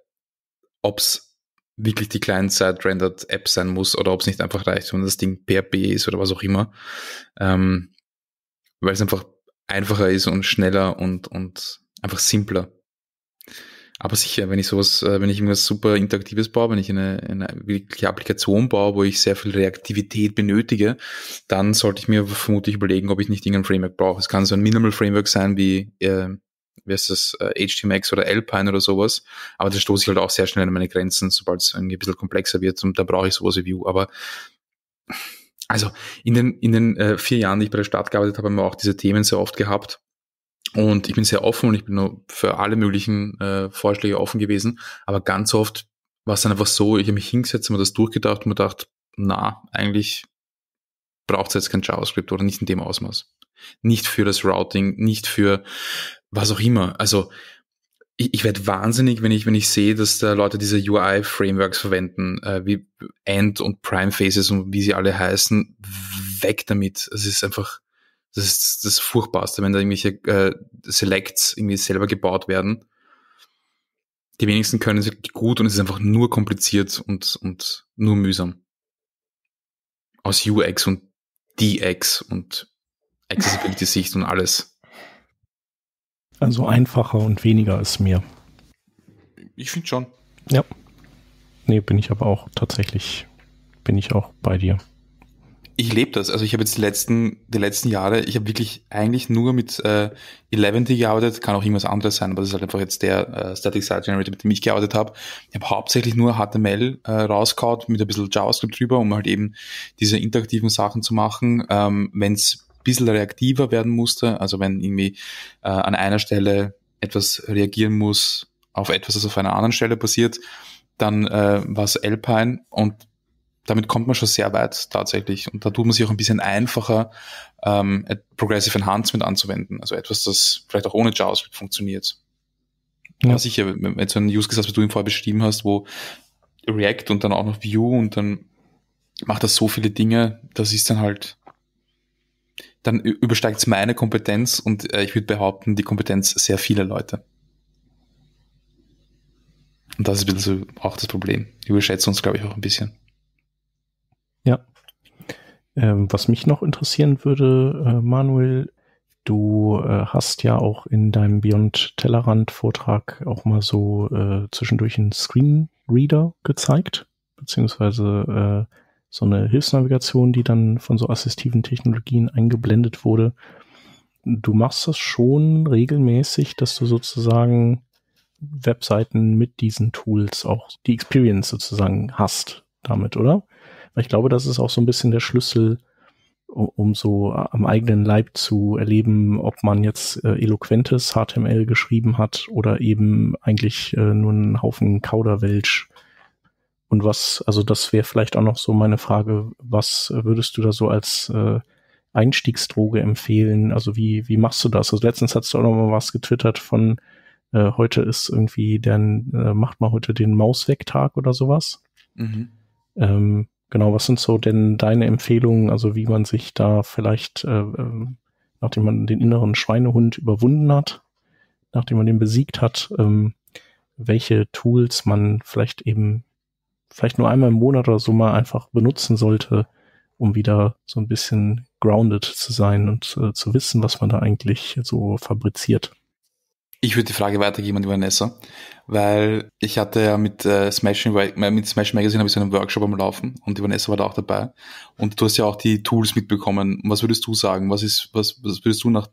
ob es wirklich die Client-Side-Rendered-App sein muss oder ob es nicht einfach reicht, wenn das Ding PHP ist oder was auch immer. Ähm, weil es einfach einfacher ist und schneller und, und einfach simpler. Aber sicher, wenn ich sowas, äh, wenn ich irgendwas super Interaktives baue, wenn ich eine, eine wirkliche Applikation baue, wo ich sehr viel Reaktivität benötige, dann sollte ich mir vermutlich überlegen, ob ich nicht irgendein Framework brauche. Es kann so ein Minimal Framework sein wie, äh, wie heißt das, äh, HTMX oder Alpine oder sowas. Aber da stoße ich halt auch sehr schnell an meine Grenzen, sobald es ein bisschen komplexer wird und da brauche ich sowas wie Vue. Aber also in den, in den äh, vier Jahren, die ich bei der Stadt gearbeitet habe, haben wir auch diese Themen sehr oft gehabt. Und ich bin sehr offen und ich bin nur für alle möglichen äh, Vorschläge offen gewesen. Aber ganz oft war es dann einfach so, ich habe mich hingesetzt und mir das durchgedacht und mir gedacht, na, eigentlich braucht es jetzt kein JavaScript oder nicht in dem Ausmaß. Nicht für das Routing, nicht für was auch immer. Also ich, ich werde wahnsinnig, wenn ich, wenn ich sehe, dass da Leute diese UI-Frameworks verwenden, äh, wie End und Prime Faces und wie sie alle heißen, weg damit. Es ist einfach, das ist das Furchtbarste, wenn da irgendwelche äh, Selects irgendwie selber gebaut werden. Die wenigsten können es gut und es ist einfach nur kompliziert und, und nur mühsam. Aus UX und DX und Accessibility-Sicht und alles. Also einfacher und weniger ist mehr. Ich finde schon. Ja. Nee, bin ich aber auch tatsächlich, bin ich auch bei dir. Ich lebe das. Also ich habe jetzt die letzten, die letzten Jahre, ich habe wirklich eigentlich nur mit äh, Eleventy gearbeitet, kann auch irgendwas anderes sein, aber das ist halt einfach jetzt der äh, Static Site Generator, mit dem ich gearbeitet habe. Ich habe hauptsächlich nur HTML äh, rausgehaut mit ein bisschen JavaScript drüber, um halt eben diese interaktiven Sachen zu machen. Ähm, Wenn es bisschen reaktiver werden musste. Also wenn irgendwie äh, an einer Stelle etwas reagieren muss auf etwas, das auf einer anderen Stelle passiert, dann äh, war es Alpine und damit kommt man schon sehr weit tatsächlich. Und da tut man sich auch ein bisschen einfacher, ähm, Progressive Enhancement anzuwenden. Also etwas, das vielleicht auch ohne JavaScript funktioniert. Ja. Aber sicher, wenn, wenn so ein Use Case hast, wie du ihn vorher beschrieben hast, wo React und dann auch noch Vue und dann macht das so viele Dinge, das ist dann halt dann übersteigt es meine Kompetenz und äh, ich würde behaupten, die Kompetenz sehr vieler Leute. Und das ist ein bisschen so auch das Problem. Überschätzen uns, glaube ich, auch ein bisschen. Ja. Ähm, was mich noch interessieren würde, äh, Manuel, du äh, hast ja auch in deinem Beyond Tellerrand Vortrag auch mal so äh, zwischendurch einen Screenreader gezeigt, beziehungsweise äh, so eine Hilfsnavigation, die dann von so assistiven Technologien eingeblendet wurde. Du machst das schon regelmäßig, dass du sozusagen Webseiten mit diesen Tools auch die Experience sozusagen hast damit, oder? Weil ich glaube, das ist auch so ein bisschen der Schlüssel, um so am eigenen Leib zu erleben, ob man jetzt äh, eloquentes HTML geschrieben hat oder eben eigentlich äh, nur einen Haufen Kauderwelsch und was, also das wäre vielleicht auch noch so meine Frage, was würdest du da so als äh, Einstiegsdroge empfehlen? Also wie, wie machst du das? Also letztens hast du auch noch mal was getwittert von äh, heute ist irgendwie, dann äh, macht mal heute den Mausweg-Tag oder sowas. Mhm. Ähm, genau, was sind so denn deine Empfehlungen, also wie man sich da vielleicht, äh, äh, nachdem man den inneren Schweinehund überwunden hat, nachdem man den besiegt hat, ähm, welche Tools man vielleicht eben vielleicht nur einmal im Monat oder so mal einfach benutzen sollte, um wieder so ein bisschen grounded zu sein und äh, zu wissen, was man da eigentlich so fabriziert. Ich würde die Frage weitergeben an die Vanessa, weil ich hatte ja mit äh, Smash, mit Smash Magazine habe ich so einen Workshop am Laufen und die Vanessa war da auch dabei. Und du hast ja auch die Tools mitbekommen. Was würdest du sagen? Was ist, was, was würdest du nach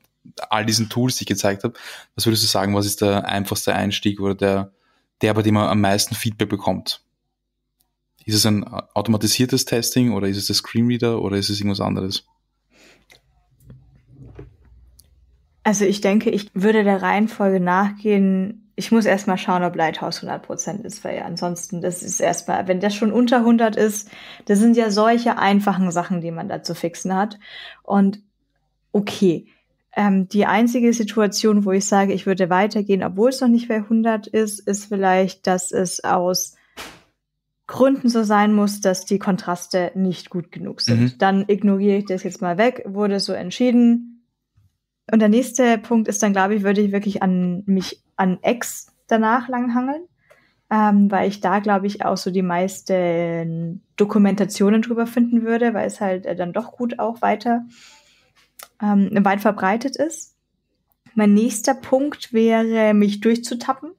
all diesen Tools, die ich gezeigt habe, was würdest du sagen, was ist der einfachste Einstieg oder der, der, bei dem man am meisten Feedback bekommt? Ist es ein automatisiertes Testing oder ist es der Screenreader oder ist es irgendwas anderes? Also ich denke, ich würde der Reihenfolge nachgehen. Ich muss erstmal schauen, ob Lighthouse 100% ist, weil ja ansonsten, das ist erstmal, wenn das schon unter 100 ist, das sind ja solche einfachen Sachen, die man da zu fixen hat. Und okay, ähm, die einzige Situation, wo ich sage, ich würde weitergehen, obwohl es noch nicht bei 100 ist, ist vielleicht, dass es aus Gründen so sein muss, dass die Kontraste nicht gut genug sind. Mhm. Dann ignoriere ich das jetzt mal weg, wurde so entschieden. Und der nächste Punkt ist dann, glaube ich, würde ich wirklich an mich an X danach langhangeln, ähm, weil ich da, glaube ich, auch so die meisten Dokumentationen drüber finden würde, weil es halt äh, dann doch gut auch weiter ähm, weit verbreitet ist. Mein nächster Punkt wäre, mich durchzutappen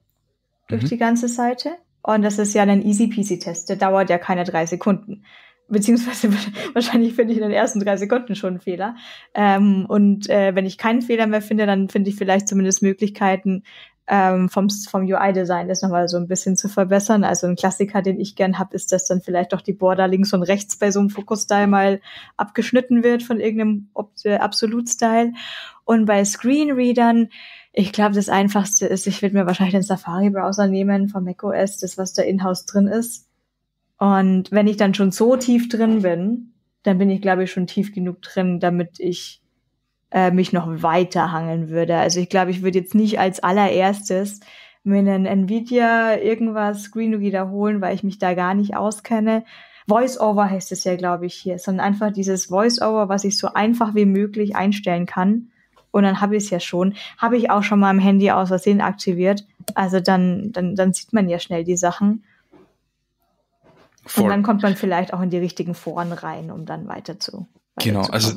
durch mhm. die ganze Seite. Und das ist ja ein easy peasy Test. Der dauert ja keine drei Sekunden. Beziehungsweise [LAUGHS] wahrscheinlich finde ich in den ersten drei Sekunden schon einen Fehler. Ähm, und äh, wenn ich keinen Fehler mehr finde, dann finde ich vielleicht zumindest Möglichkeiten, ähm, vom, vom UI-Design das nochmal so ein bisschen zu verbessern. Also ein Klassiker, den ich gern habe, ist, dass dann vielleicht doch die Border links und rechts bei so einem Focus-Style mal abgeschnitten wird von irgendeinem äh, Absolut-Style. Und bei Screenreadern, ich glaube, das Einfachste ist, ich würde mir wahrscheinlich den Safari-Browser nehmen vom macOS, das, was da in-house drin ist. Und wenn ich dann schon so tief drin bin, dann bin ich, glaube ich, schon tief genug drin, damit ich äh, mich noch weiter hangeln würde. Also ich glaube, ich würde jetzt nicht als allererstes mir einen Nvidia irgendwas Screen wiederholen, weil ich mich da gar nicht auskenne. Voice-Over heißt es ja, glaube ich, hier, sondern einfach dieses Voice-Over, was ich so einfach wie möglich einstellen kann. Und dann habe ich es ja schon. Habe ich auch schon mal am Handy aus Versehen aktiviert. Also dann, dann, dann sieht man ja schnell die Sachen. Voll. Und dann kommt man vielleicht auch in die richtigen Foren rein, um dann weiter zu. Genau, also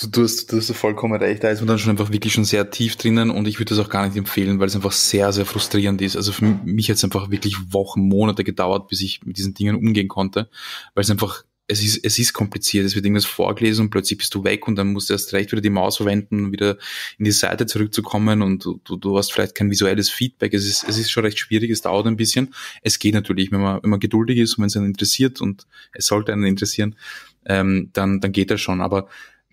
Du, du, hast, du hast vollkommen recht, da ist man dann schon einfach wirklich schon sehr tief drinnen und ich würde das auch gar nicht empfehlen, weil es einfach sehr, sehr frustrierend ist. Also für mich hat es einfach wirklich Wochen, Monate gedauert, bis ich mit diesen Dingen umgehen konnte, weil es einfach, es ist, es ist kompliziert, es wird irgendwas vorgelesen und plötzlich bist du weg und dann musst du erst recht wieder die Maus verwenden, um wieder in die Seite zurückzukommen und du, du, du hast vielleicht kein visuelles Feedback. Es ist, es ist schon recht schwierig, es dauert ein bisschen. Es geht natürlich, wenn man, wenn man geduldig ist und wenn es einen interessiert und es sollte einen interessieren, ähm, dann, dann geht das schon. Aber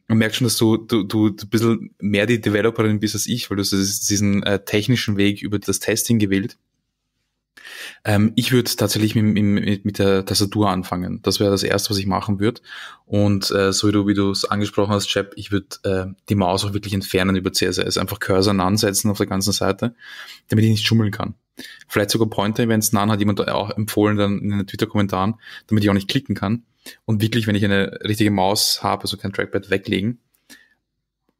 man merkt schon, dass du, du, du ein bisschen mehr die Developerin bist als ich, weil du hast diesen äh, technischen Weg über das Testing gewählt. Ähm, ich würde tatsächlich mit, mit, mit der Tastatur anfangen. Das wäre das Erste, was ich machen würde. Und äh, so wie du es angesprochen hast, Chap, ich würde äh, die Maus auch wirklich entfernen über CSS. Einfach Cursor ansetzen auf der ganzen Seite, damit ich nicht schummeln kann. Vielleicht sogar Pointer-Events nan hat jemand auch empfohlen dann in den Twitter-Kommentaren, damit ich auch nicht klicken kann und wirklich, wenn ich eine richtige Maus habe, also kein Trackpad weglegen,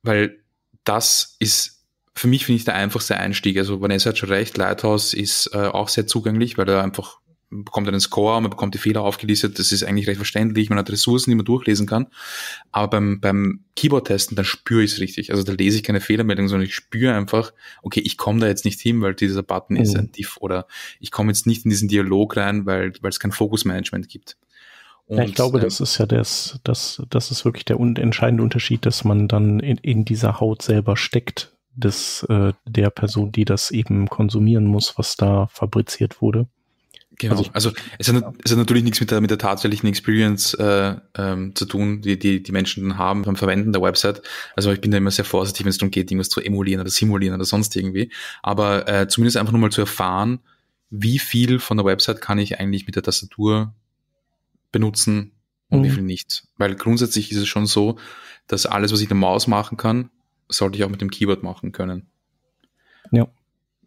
weil das ist für mich finde ich der einfachste Einstieg. Also Vanessa hat schon recht, Lighthouse ist äh, auch sehr zugänglich, weil er einfach bekommt einen Score, man bekommt die Fehler aufgelistet, das ist eigentlich recht verständlich, man hat Ressourcen, die man durchlesen kann. Aber beim, beim Keyboard-Testen, dann spüre ich es richtig. Also da lese ich keine Fehlermeldung, sondern ich spüre einfach, okay, ich komme da jetzt nicht hin, weil dieser Button mhm. ist ein Diff oder ich komme jetzt nicht in diesen Dialog rein, weil, weil es kein Fokusmanagement gibt. Und, ja, ich glaube, äh, das ist ja das, das, das ist wirklich der entscheidende Unterschied, dass man dann in, in dieser Haut selber steckt, des, äh, der Person, die das eben konsumieren muss, was da fabriziert wurde. Genau, also, also es, hat, es hat natürlich nichts mit der, mit der tatsächlichen Experience äh, ähm, zu tun, die, die die Menschen haben beim Verwenden der Website. Also ich bin da immer sehr vorsichtig, wenn es darum geht, irgendwas zu emulieren oder simulieren oder sonst irgendwie. Aber äh, zumindest einfach nur mal zu erfahren, wie viel von der Website kann ich eigentlich mit der Tastatur benutzen und mhm. wie viel nicht. Weil grundsätzlich ist es schon so, dass alles, was ich mit der Maus machen kann, sollte ich auch mit dem Keyboard machen können. Ja.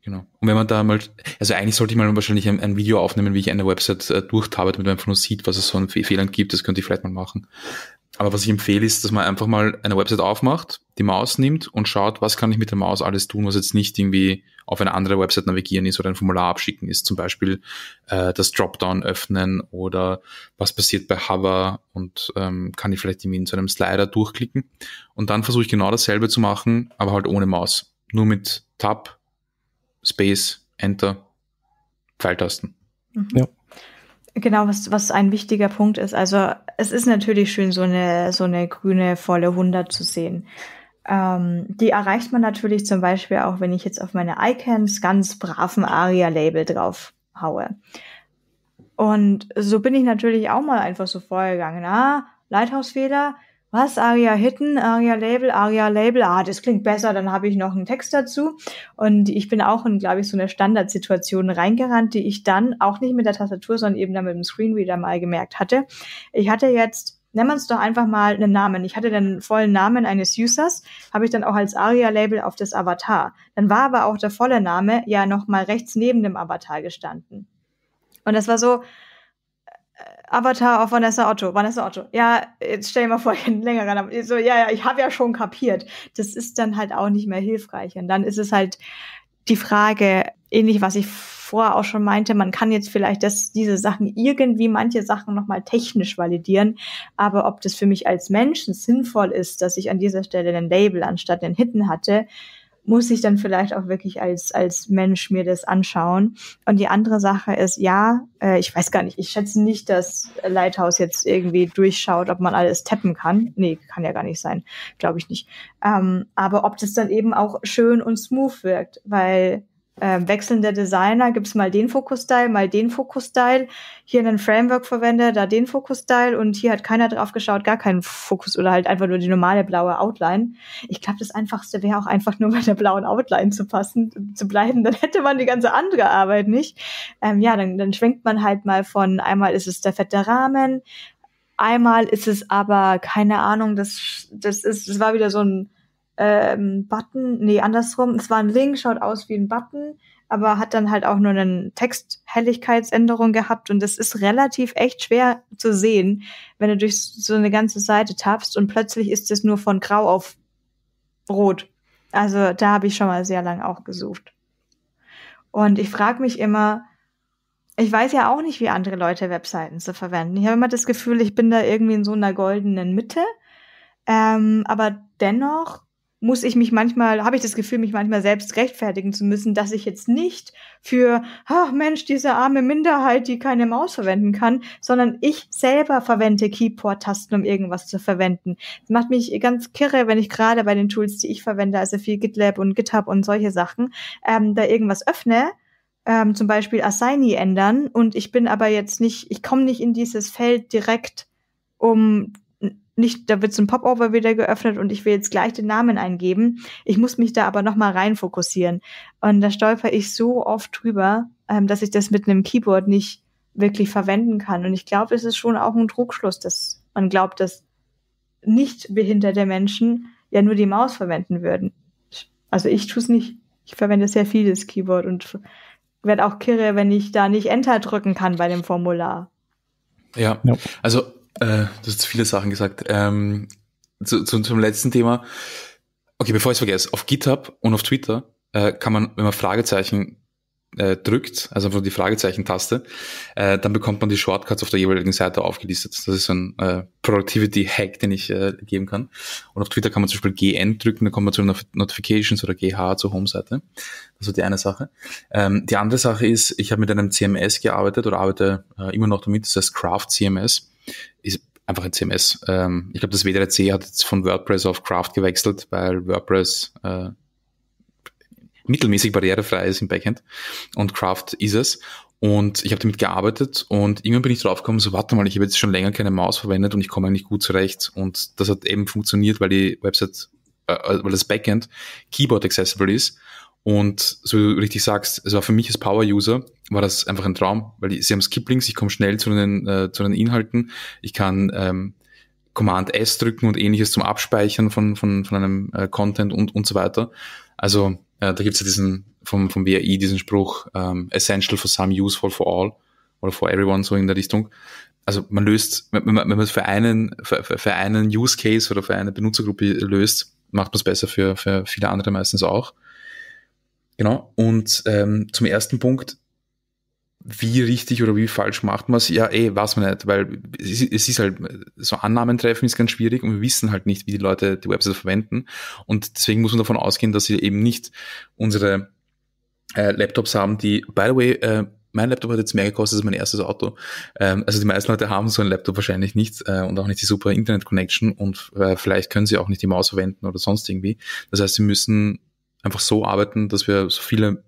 Genau. Und wenn man da mal, also eigentlich sollte ich mal wahrscheinlich ein, ein Video aufnehmen, wie ich eine Website äh, durchtabe, damit man einfach nur sieht, was es so an Fehlern gibt. Das könnte ich vielleicht mal machen. Aber was ich empfehle, ist, dass man einfach mal eine Website aufmacht, die Maus nimmt und schaut, was kann ich mit der Maus alles tun, was jetzt nicht irgendwie auf eine andere Website navigieren ist oder ein Formular abschicken ist. Zum Beispiel äh, das Dropdown öffnen oder was passiert bei Hover und ähm, kann ich vielleicht irgendwie in so einem Slider durchklicken. Und dann versuche ich genau dasselbe zu machen, aber halt ohne Maus. Nur mit Tab, Space, Enter, Pfeiltasten. Mhm. Ja. Genau, was, was ein wichtiger Punkt ist. Also es ist natürlich schön, so eine, so eine grüne volle 100 zu sehen. Ähm, die erreicht man natürlich zum Beispiel auch, wenn ich jetzt auf meine Icons ganz braven ARIA-Label drauf haue. Und so bin ich natürlich auch mal einfach so vorgegangen. Ah, Lighthouse-Fehler, was, Aria Hitten, Aria Label, Aria Label, ah, das klingt besser, dann habe ich noch einen Text dazu. Und ich bin auch in, glaube ich, so eine Standardsituation reingerannt, die ich dann auch nicht mit der Tastatur, sondern eben dann mit dem Screenreader mal gemerkt hatte. Ich hatte jetzt nennen wir uns doch einfach mal einen Namen. Ich hatte den vollen Namen eines Users, habe ich dann auch als ARIA-Label auf das Avatar. Dann war aber auch der volle Name ja noch mal rechts neben dem Avatar gestanden. Und das war so, Avatar auf Vanessa Otto. Vanessa Otto. Ja, jetzt stell dir mal vor, ich einen längeren Namen. So, ja, ja, ich habe ja schon kapiert. Das ist dann halt auch nicht mehr hilfreich. Und dann ist es halt die Frage, ähnlich was ich vorher auch schon meinte, man kann jetzt vielleicht das, diese Sachen irgendwie, manche Sachen nochmal technisch validieren, aber ob das für mich als Menschen sinnvoll ist, dass ich an dieser Stelle ein Label anstatt den Hitten hatte, muss ich dann vielleicht auch wirklich als, als Mensch mir das anschauen. Und die andere Sache ist, ja, äh, ich weiß gar nicht, ich schätze nicht, dass Lighthouse jetzt irgendwie durchschaut, ob man alles tappen kann. Nee, kann ja gar nicht sein, glaube ich nicht. Ähm, aber ob das dann eben auch schön und smooth wirkt, weil äh, wechselnde Designer, gibt's mal den Fokus-Style, mal den Fokus-Style, hier einen Framework verwende, da den Fokus-Style und hier hat keiner drauf geschaut, gar keinen Fokus oder halt einfach nur die normale blaue Outline. Ich glaube, das Einfachste wäre auch einfach nur bei der blauen Outline zu passen, zu bleiben, dann hätte man die ganze andere Arbeit nicht. Ähm, ja, dann, dann schwenkt man halt mal von, einmal ist es der fette Rahmen, einmal ist es aber, keine Ahnung, das, das ist, das war wieder so ein ähm, Button, nee, andersrum. Es war ein Link, schaut aus wie ein Button, aber hat dann halt auch nur eine Texthelligkeitsänderung gehabt und es ist relativ echt schwer zu sehen, wenn du durch so eine ganze Seite tappst und plötzlich ist es nur von grau auf rot. Also da habe ich schon mal sehr lang auch gesucht. Und ich frage mich immer, ich weiß ja auch nicht, wie andere Leute Webseiten zu verwenden. Ich habe immer das Gefühl, ich bin da irgendwie in so einer goldenen Mitte. Ähm, aber dennoch muss ich mich manchmal, habe ich das Gefühl, mich manchmal selbst rechtfertigen zu müssen, dass ich jetzt nicht für, ach Mensch, diese arme Minderheit, die keine Maus verwenden kann, sondern ich selber verwende Keyboard-Tasten, um irgendwas zu verwenden. Das macht mich ganz kirre, wenn ich gerade bei den Tools, die ich verwende, also viel GitLab und GitHub und solche Sachen, ähm, da irgendwas öffne, ähm, zum Beispiel Assigny ändern und ich bin aber jetzt nicht, ich komme nicht in dieses Feld direkt, um nicht, da wird so ein Popover wieder geöffnet und ich will jetzt gleich den Namen eingeben. Ich muss mich da aber nochmal rein fokussieren. Und da stolper ich so oft drüber, ähm, dass ich das mit einem Keyboard nicht wirklich verwenden kann. Und ich glaube, es ist schon auch ein Druckschluss, dass man glaubt, dass nicht behinderte Menschen ja nur die Maus verwenden würden. Also ich tue es nicht. Ich verwende sehr viel das Keyboard und werde auch kirre, wenn ich da nicht Enter drücken kann bei dem Formular. Ja, ja. also äh, du hast viele Sachen gesagt. Ähm, zu, zu, zum letzten Thema. Okay, bevor ich es vergesse, auf GitHub und auf Twitter äh, kann man, wenn man Fragezeichen äh, drückt, also einfach die Fragezeichen-Taste, äh, dann bekommt man die Shortcuts auf der jeweiligen Seite aufgelistet. Das ist ein äh, Productivity-Hack, den ich äh, geben kann. Und auf Twitter kann man zum Beispiel GN drücken, dann kommt man zu Not Notifications oder GH zur Home-Seite. Das ist die eine Sache. Ähm, die andere Sache ist, ich habe mit einem CMS gearbeitet oder arbeite äh, immer noch damit, das heißt Craft CMS ist einfach ein CMS. Ähm, ich glaube, das WDRC hat jetzt von WordPress auf Craft gewechselt, weil WordPress äh, mittelmäßig barrierefrei ist im Backend und Craft ist es. Und ich habe damit gearbeitet und irgendwann bin ich draufgekommen, so warte mal, ich habe jetzt schon länger keine Maus verwendet und ich komme eigentlich gut zurecht. Und das hat eben funktioniert, weil die Website, äh, weil das Backend Keyboard accessible ist und so wie du richtig sagst, es war für mich als Power-User, war das einfach ein Traum, weil die, sie haben Skip-Links, ich komme schnell zu den, äh, zu den Inhalten, ich kann ähm, Command S drücken und ähnliches zum Abspeichern von, von, von einem äh, Content und, und so weiter. Also äh, da gibt's ja diesen vom, vom WAI diesen Spruch, ähm, essential for some, useful for all oder for everyone, so in der Richtung. Also man löst, wenn man, wenn man es für einen, für, für einen Use Case oder für eine Benutzergruppe löst, macht man es besser für, für viele andere meistens auch. Genau. Und ähm, zum ersten Punkt, wie richtig oder wie falsch macht man es? Ja, eh, weiß man nicht, weil es, ist halt, so Annahmen treffen ist ganz schwierig und wir wissen halt nicht, wie die Leute die Website verwenden. Und deswegen muss man davon ausgehen, dass sie eben nicht unsere äh, Laptops haben, die, by the way, äh, mein Laptop hat jetzt mehr gekostet als mein erstes Auto. Ähm, also die meisten Leute haben so ein Laptop wahrscheinlich nicht äh, und auch nicht die super Internet-Connection und äh, vielleicht können sie auch nicht die Maus verwenden oder sonst irgendwie. Das heißt, sie müssen einfach so arbeiten, dass wir so viele,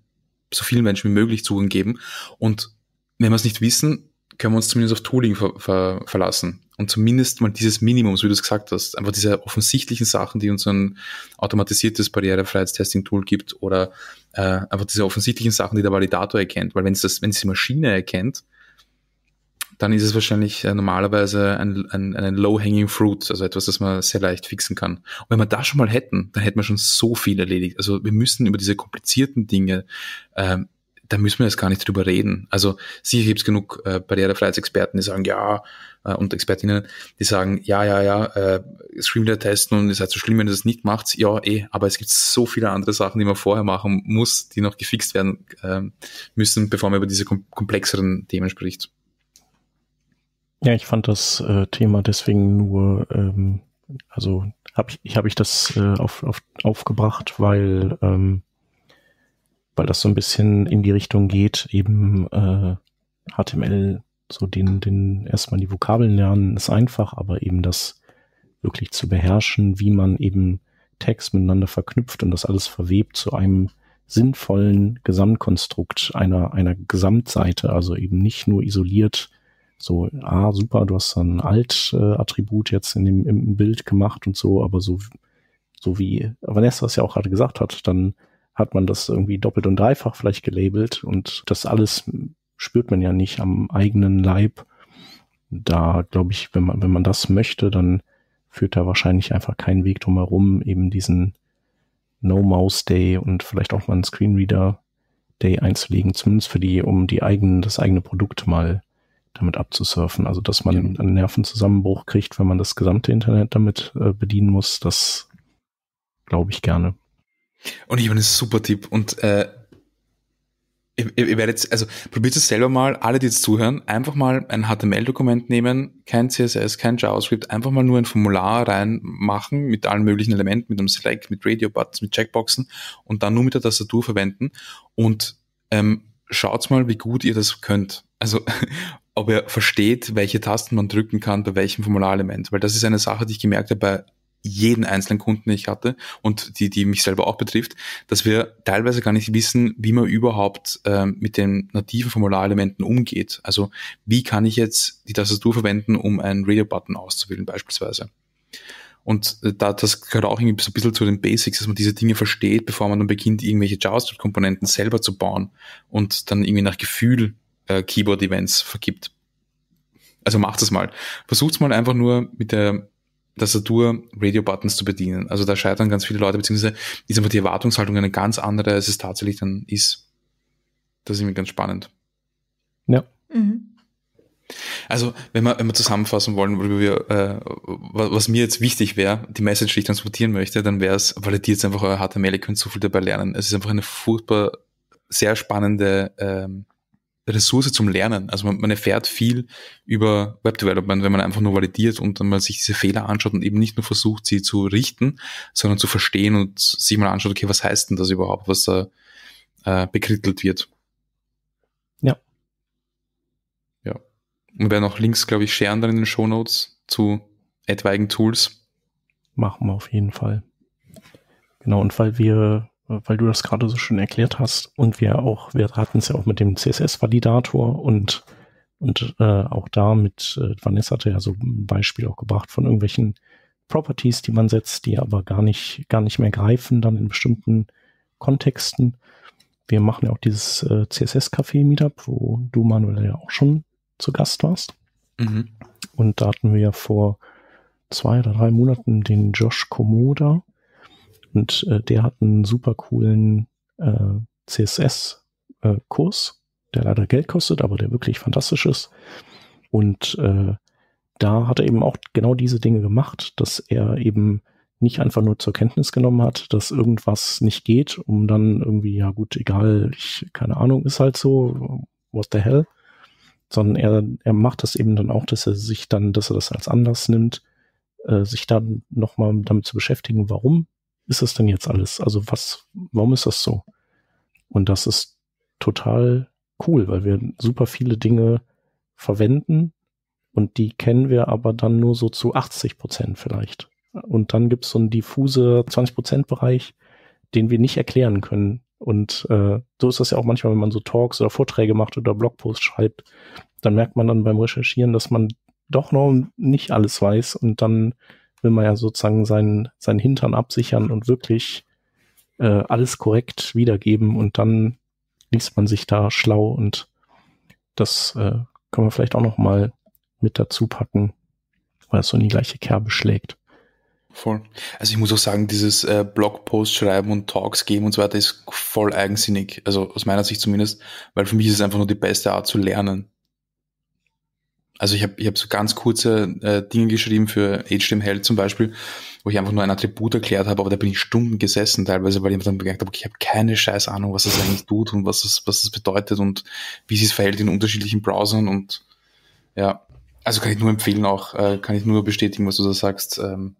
so vielen Menschen wie möglich Zugang geben. Und wenn wir es nicht wissen, können wir uns zumindest auf Tooling ver ver verlassen. Und zumindest mal dieses Minimum, so wie du es gesagt hast, einfach diese offensichtlichen Sachen, die uns ein automatisiertes Barrierefreiheitstesting-Tool gibt oder äh, einfach diese offensichtlichen Sachen, die der Validator erkennt. Weil wenn es das, wenn es die Maschine erkennt, dann ist es wahrscheinlich äh, normalerweise ein, ein, ein low-hanging fruit, also etwas, das man sehr leicht fixen kann. Und wenn wir das schon mal hätten, dann hätten wir schon so viel erledigt. Also wir müssen über diese komplizierten Dinge, ähm, da müssen wir jetzt gar nicht drüber reden. Also sicher gibt es genug äh, Barrierefreiheitsexperten, die sagen, ja, äh, und Expertinnen, die sagen, ja, ja, ja, äh, Screenreader testen und es ist halt so schlimm, wenn ihr das nicht macht. Ja, eh, aber es gibt so viele andere Sachen, die man vorher machen muss, die noch gefixt werden äh, müssen, bevor man über diese kom komplexeren Themen spricht. Ja, ich fand das äh, Thema deswegen nur, ähm, also habe ich, hab ich das äh, auf, auf, aufgebracht, weil, ähm, weil das so ein bisschen in die Richtung geht, eben äh, HTML, so den, den erstmal die Vokabeln lernen, ist einfach, aber eben das wirklich zu beherrschen, wie man eben Text miteinander verknüpft und das alles verwebt zu einem sinnvollen Gesamtkonstrukt einer, einer Gesamtseite, also eben nicht nur isoliert so, ah, super, du hast ein Alt-Attribut jetzt in dem, im Bild gemacht und so, aber so, so wie Vanessa es ja auch gerade gesagt hat, dann hat man das irgendwie doppelt und dreifach vielleicht gelabelt und das alles spürt man ja nicht am eigenen Leib. Da glaube ich, wenn man, wenn man das möchte, dann führt da wahrscheinlich einfach kein Weg drumherum, eben diesen No-Mouse-Day und vielleicht auch mal einen Screenreader-Day einzulegen, zumindest für die, um die eigenen, das eigene Produkt mal damit abzusurfen. Also dass man ja. einen Nervenzusammenbruch kriegt, wenn man das gesamte Internet damit äh, bedienen muss, das glaube ich gerne. Und ich habe einen super Tipp und äh, ihr, ihr werdet jetzt, also probiert es selber mal, alle, die jetzt zuhören, einfach mal ein HTML-Dokument nehmen, kein CSS, kein JavaScript, einfach mal nur ein Formular reinmachen mit allen möglichen Elementen, mit einem Select, mit Radio-Buttons, mit Checkboxen und dann nur mit der Tastatur verwenden und ähm, schaut mal, wie gut ihr das könnt. Also ob er versteht, welche Tasten man drücken kann bei welchem Formularelement. Weil das ist eine Sache, die ich gemerkt habe bei jeden einzelnen Kunden, den ich hatte und die, die mich selber auch betrifft, dass wir teilweise gar nicht wissen, wie man überhaupt ähm, mit den nativen Formularelementen umgeht. Also wie kann ich jetzt die Tastatur verwenden, um einen Radio-Button auszuwählen beispielsweise. Und äh, da, das gehört auch irgendwie so ein bisschen zu den Basics, dass man diese Dinge versteht, bevor man dann beginnt, irgendwelche JavaScript-Komponenten selber zu bauen und dann irgendwie nach Gefühl äh, Keyboard-Events vergibt. Also macht es mal. Versucht es mal einfach nur mit der Tastatur Radio-Buttons zu bedienen. Also da scheitern ganz viele Leute, beziehungsweise ist einfach die Erwartungshaltung eine ganz andere, als es tatsächlich dann ist. Das ist irgendwie ganz spannend. Ja. Mhm. Also, wenn wir, wenn wir zusammenfassen wollen, wir, äh, was mir jetzt wichtig wäre, die Message, die ich transportieren möchte, dann wäre es, validiert einfach euer HTML, ihr könnt so viel dabei lernen. Es ist einfach eine furchtbar sehr spannende ähm, Ressource zum Lernen. Also man, man erfährt viel über Web Development, wenn man einfach nur validiert und dann mal sich diese Fehler anschaut und eben nicht nur versucht, sie zu richten, sondern zu verstehen und sich mal anschaut, okay, was heißt denn das überhaupt, was da äh, bekrittelt wird. Ja. Ja. Und werden auch Links, glaube ich, sharen dann in den Show Notes zu etwaigen Tools. Machen wir auf jeden Fall. Genau, und weil wir weil du das gerade so schön erklärt hast und wir auch, wir hatten es ja auch mit dem CSS-Validator und und äh, auch da mit, äh, Vanessa hatte ja so ein Beispiel auch gebracht von irgendwelchen Properties, die man setzt, die aber gar nicht, gar nicht mehr greifen, dann in bestimmten Kontexten. Wir machen ja auch dieses äh, CSS-Café-Meetup, wo du, Manuel, ja auch schon zu Gast warst. Mhm. Und da hatten wir ja vor zwei oder drei Monaten den Josh Komoda, und äh, der hat einen super coolen äh, CSS-Kurs, äh, der leider Geld kostet, aber der wirklich fantastisch ist. Und äh, da hat er eben auch genau diese Dinge gemacht, dass er eben nicht einfach nur zur Kenntnis genommen hat, dass irgendwas nicht geht, um dann irgendwie, ja gut, egal, ich, keine Ahnung, ist halt so, what the hell, sondern er, er macht das eben dann auch, dass er sich dann, dass er das als Anlass nimmt, äh, sich dann nochmal damit zu beschäftigen, warum ist es denn jetzt alles? Also was, warum ist das so? Und das ist total cool, weil wir super viele Dinge verwenden und die kennen wir aber dann nur so zu 80 Prozent vielleicht. Und dann gibt es so einen diffuse 20 Prozent Bereich, den wir nicht erklären können. Und äh, so ist das ja auch manchmal, wenn man so Talks oder Vorträge macht oder Blogposts schreibt, dann merkt man dann beim Recherchieren, dass man doch noch nicht alles weiß und dann will man ja sozusagen seinen, seinen Hintern absichern und wirklich äh, alles korrekt wiedergeben und dann liest man sich da schlau und das äh, kann man vielleicht auch noch mal mit dazu packen, weil es so in die gleiche Kerbe schlägt. Voll. Also ich muss auch sagen, dieses äh, Blogpost schreiben und Talks geben und so weiter ist voll eigensinnig. Also aus meiner Sicht zumindest, weil für mich ist es einfach nur die beste Art zu lernen. Also ich habe ich hab so ganz kurze äh, Dinge geschrieben für HTML zum Beispiel, wo ich einfach nur ein Attribut erklärt habe, aber da bin ich Stunden gesessen teilweise, weil ich dann gemerkt habe, okay, ich habe keine scheiß Ahnung, was das eigentlich tut und was es, was es bedeutet und wie es verhält in unterschiedlichen Browsern und ja, also kann ich nur empfehlen auch, äh, kann ich nur bestätigen, was du da sagst. Ähm,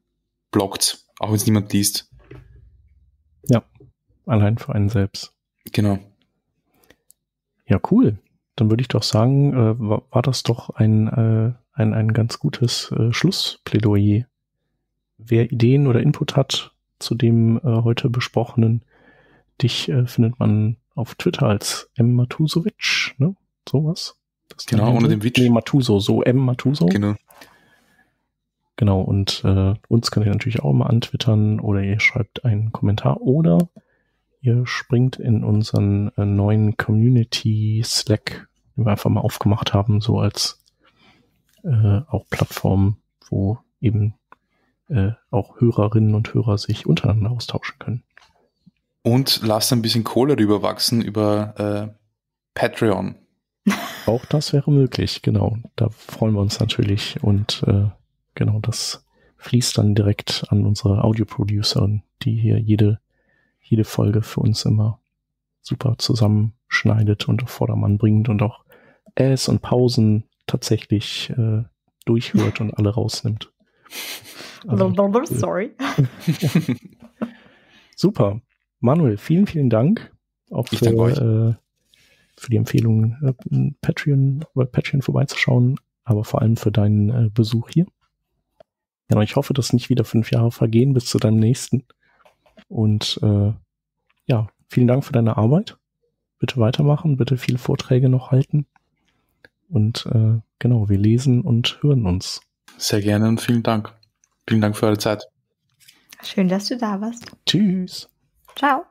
blockt, auch wenn es niemand liest. Ja, allein für einen selbst. Genau. Ja, cool. Dann würde ich doch sagen, äh, war, war, das doch ein, äh, ein, ein ganz gutes äh, Schlussplädoyer. Wer Ideen oder Input hat zu dem äh, heute besprochenen, dich äh, findet man auf Twitter als M. Matusovic, ne? Sowas. genau, ohne den Witch. Nee, Matuso, so M. Matuso. Genau. Genau, und äh, uns könnt ihr natürlich auch mal antwittern oder ihr schreibt einen Kommentar oder ihr springt in unseren äh, neuen Community Slack, den wir einfach mal aufgemacht haben, so als äh, auch Plattform, wo eben äh, auch Hörerinnen und Hörer sich untereinander austauschen können. Und lasst ein bisschen Kohle rüberwachsen über äh, Patreon. [LAUGHS] Auch das wäre möglich, genau. Da freuen wir uns natürlich und äh, genau, das fließt dann direkt an unsere Audio-Producer, die hier jede, jede Folge für uns immer super zusammenschneidet und auf Vordermann bringt und auch Äs und Pausen tatsächlich äh, durchhört und alle rausnimmt. [LAUGHS] Also, Sorry. [LAUGHS] super. Manuel, vielen, vielen Dank auch für, äh, für die Empfehlung, äh, Patreon, bei Patreon vorbeizuschauen, aber vor allem für deinen äh, Besuch hier. Genau, ich hoffe, dass nicht wieder fünf Jahre vergehen bis zu deinem nächsten. Und äh, ja, vielen Dank für deine Arbeit. Bitte weitermachen, bitte viele Vorträge noch halten. Und äh, genau, wir lesen und hören uns. Sehr gerne und vielen Dank. Vielen Dank für eure Zeit. Schön, dass du da warst. Tschüss. Ciao.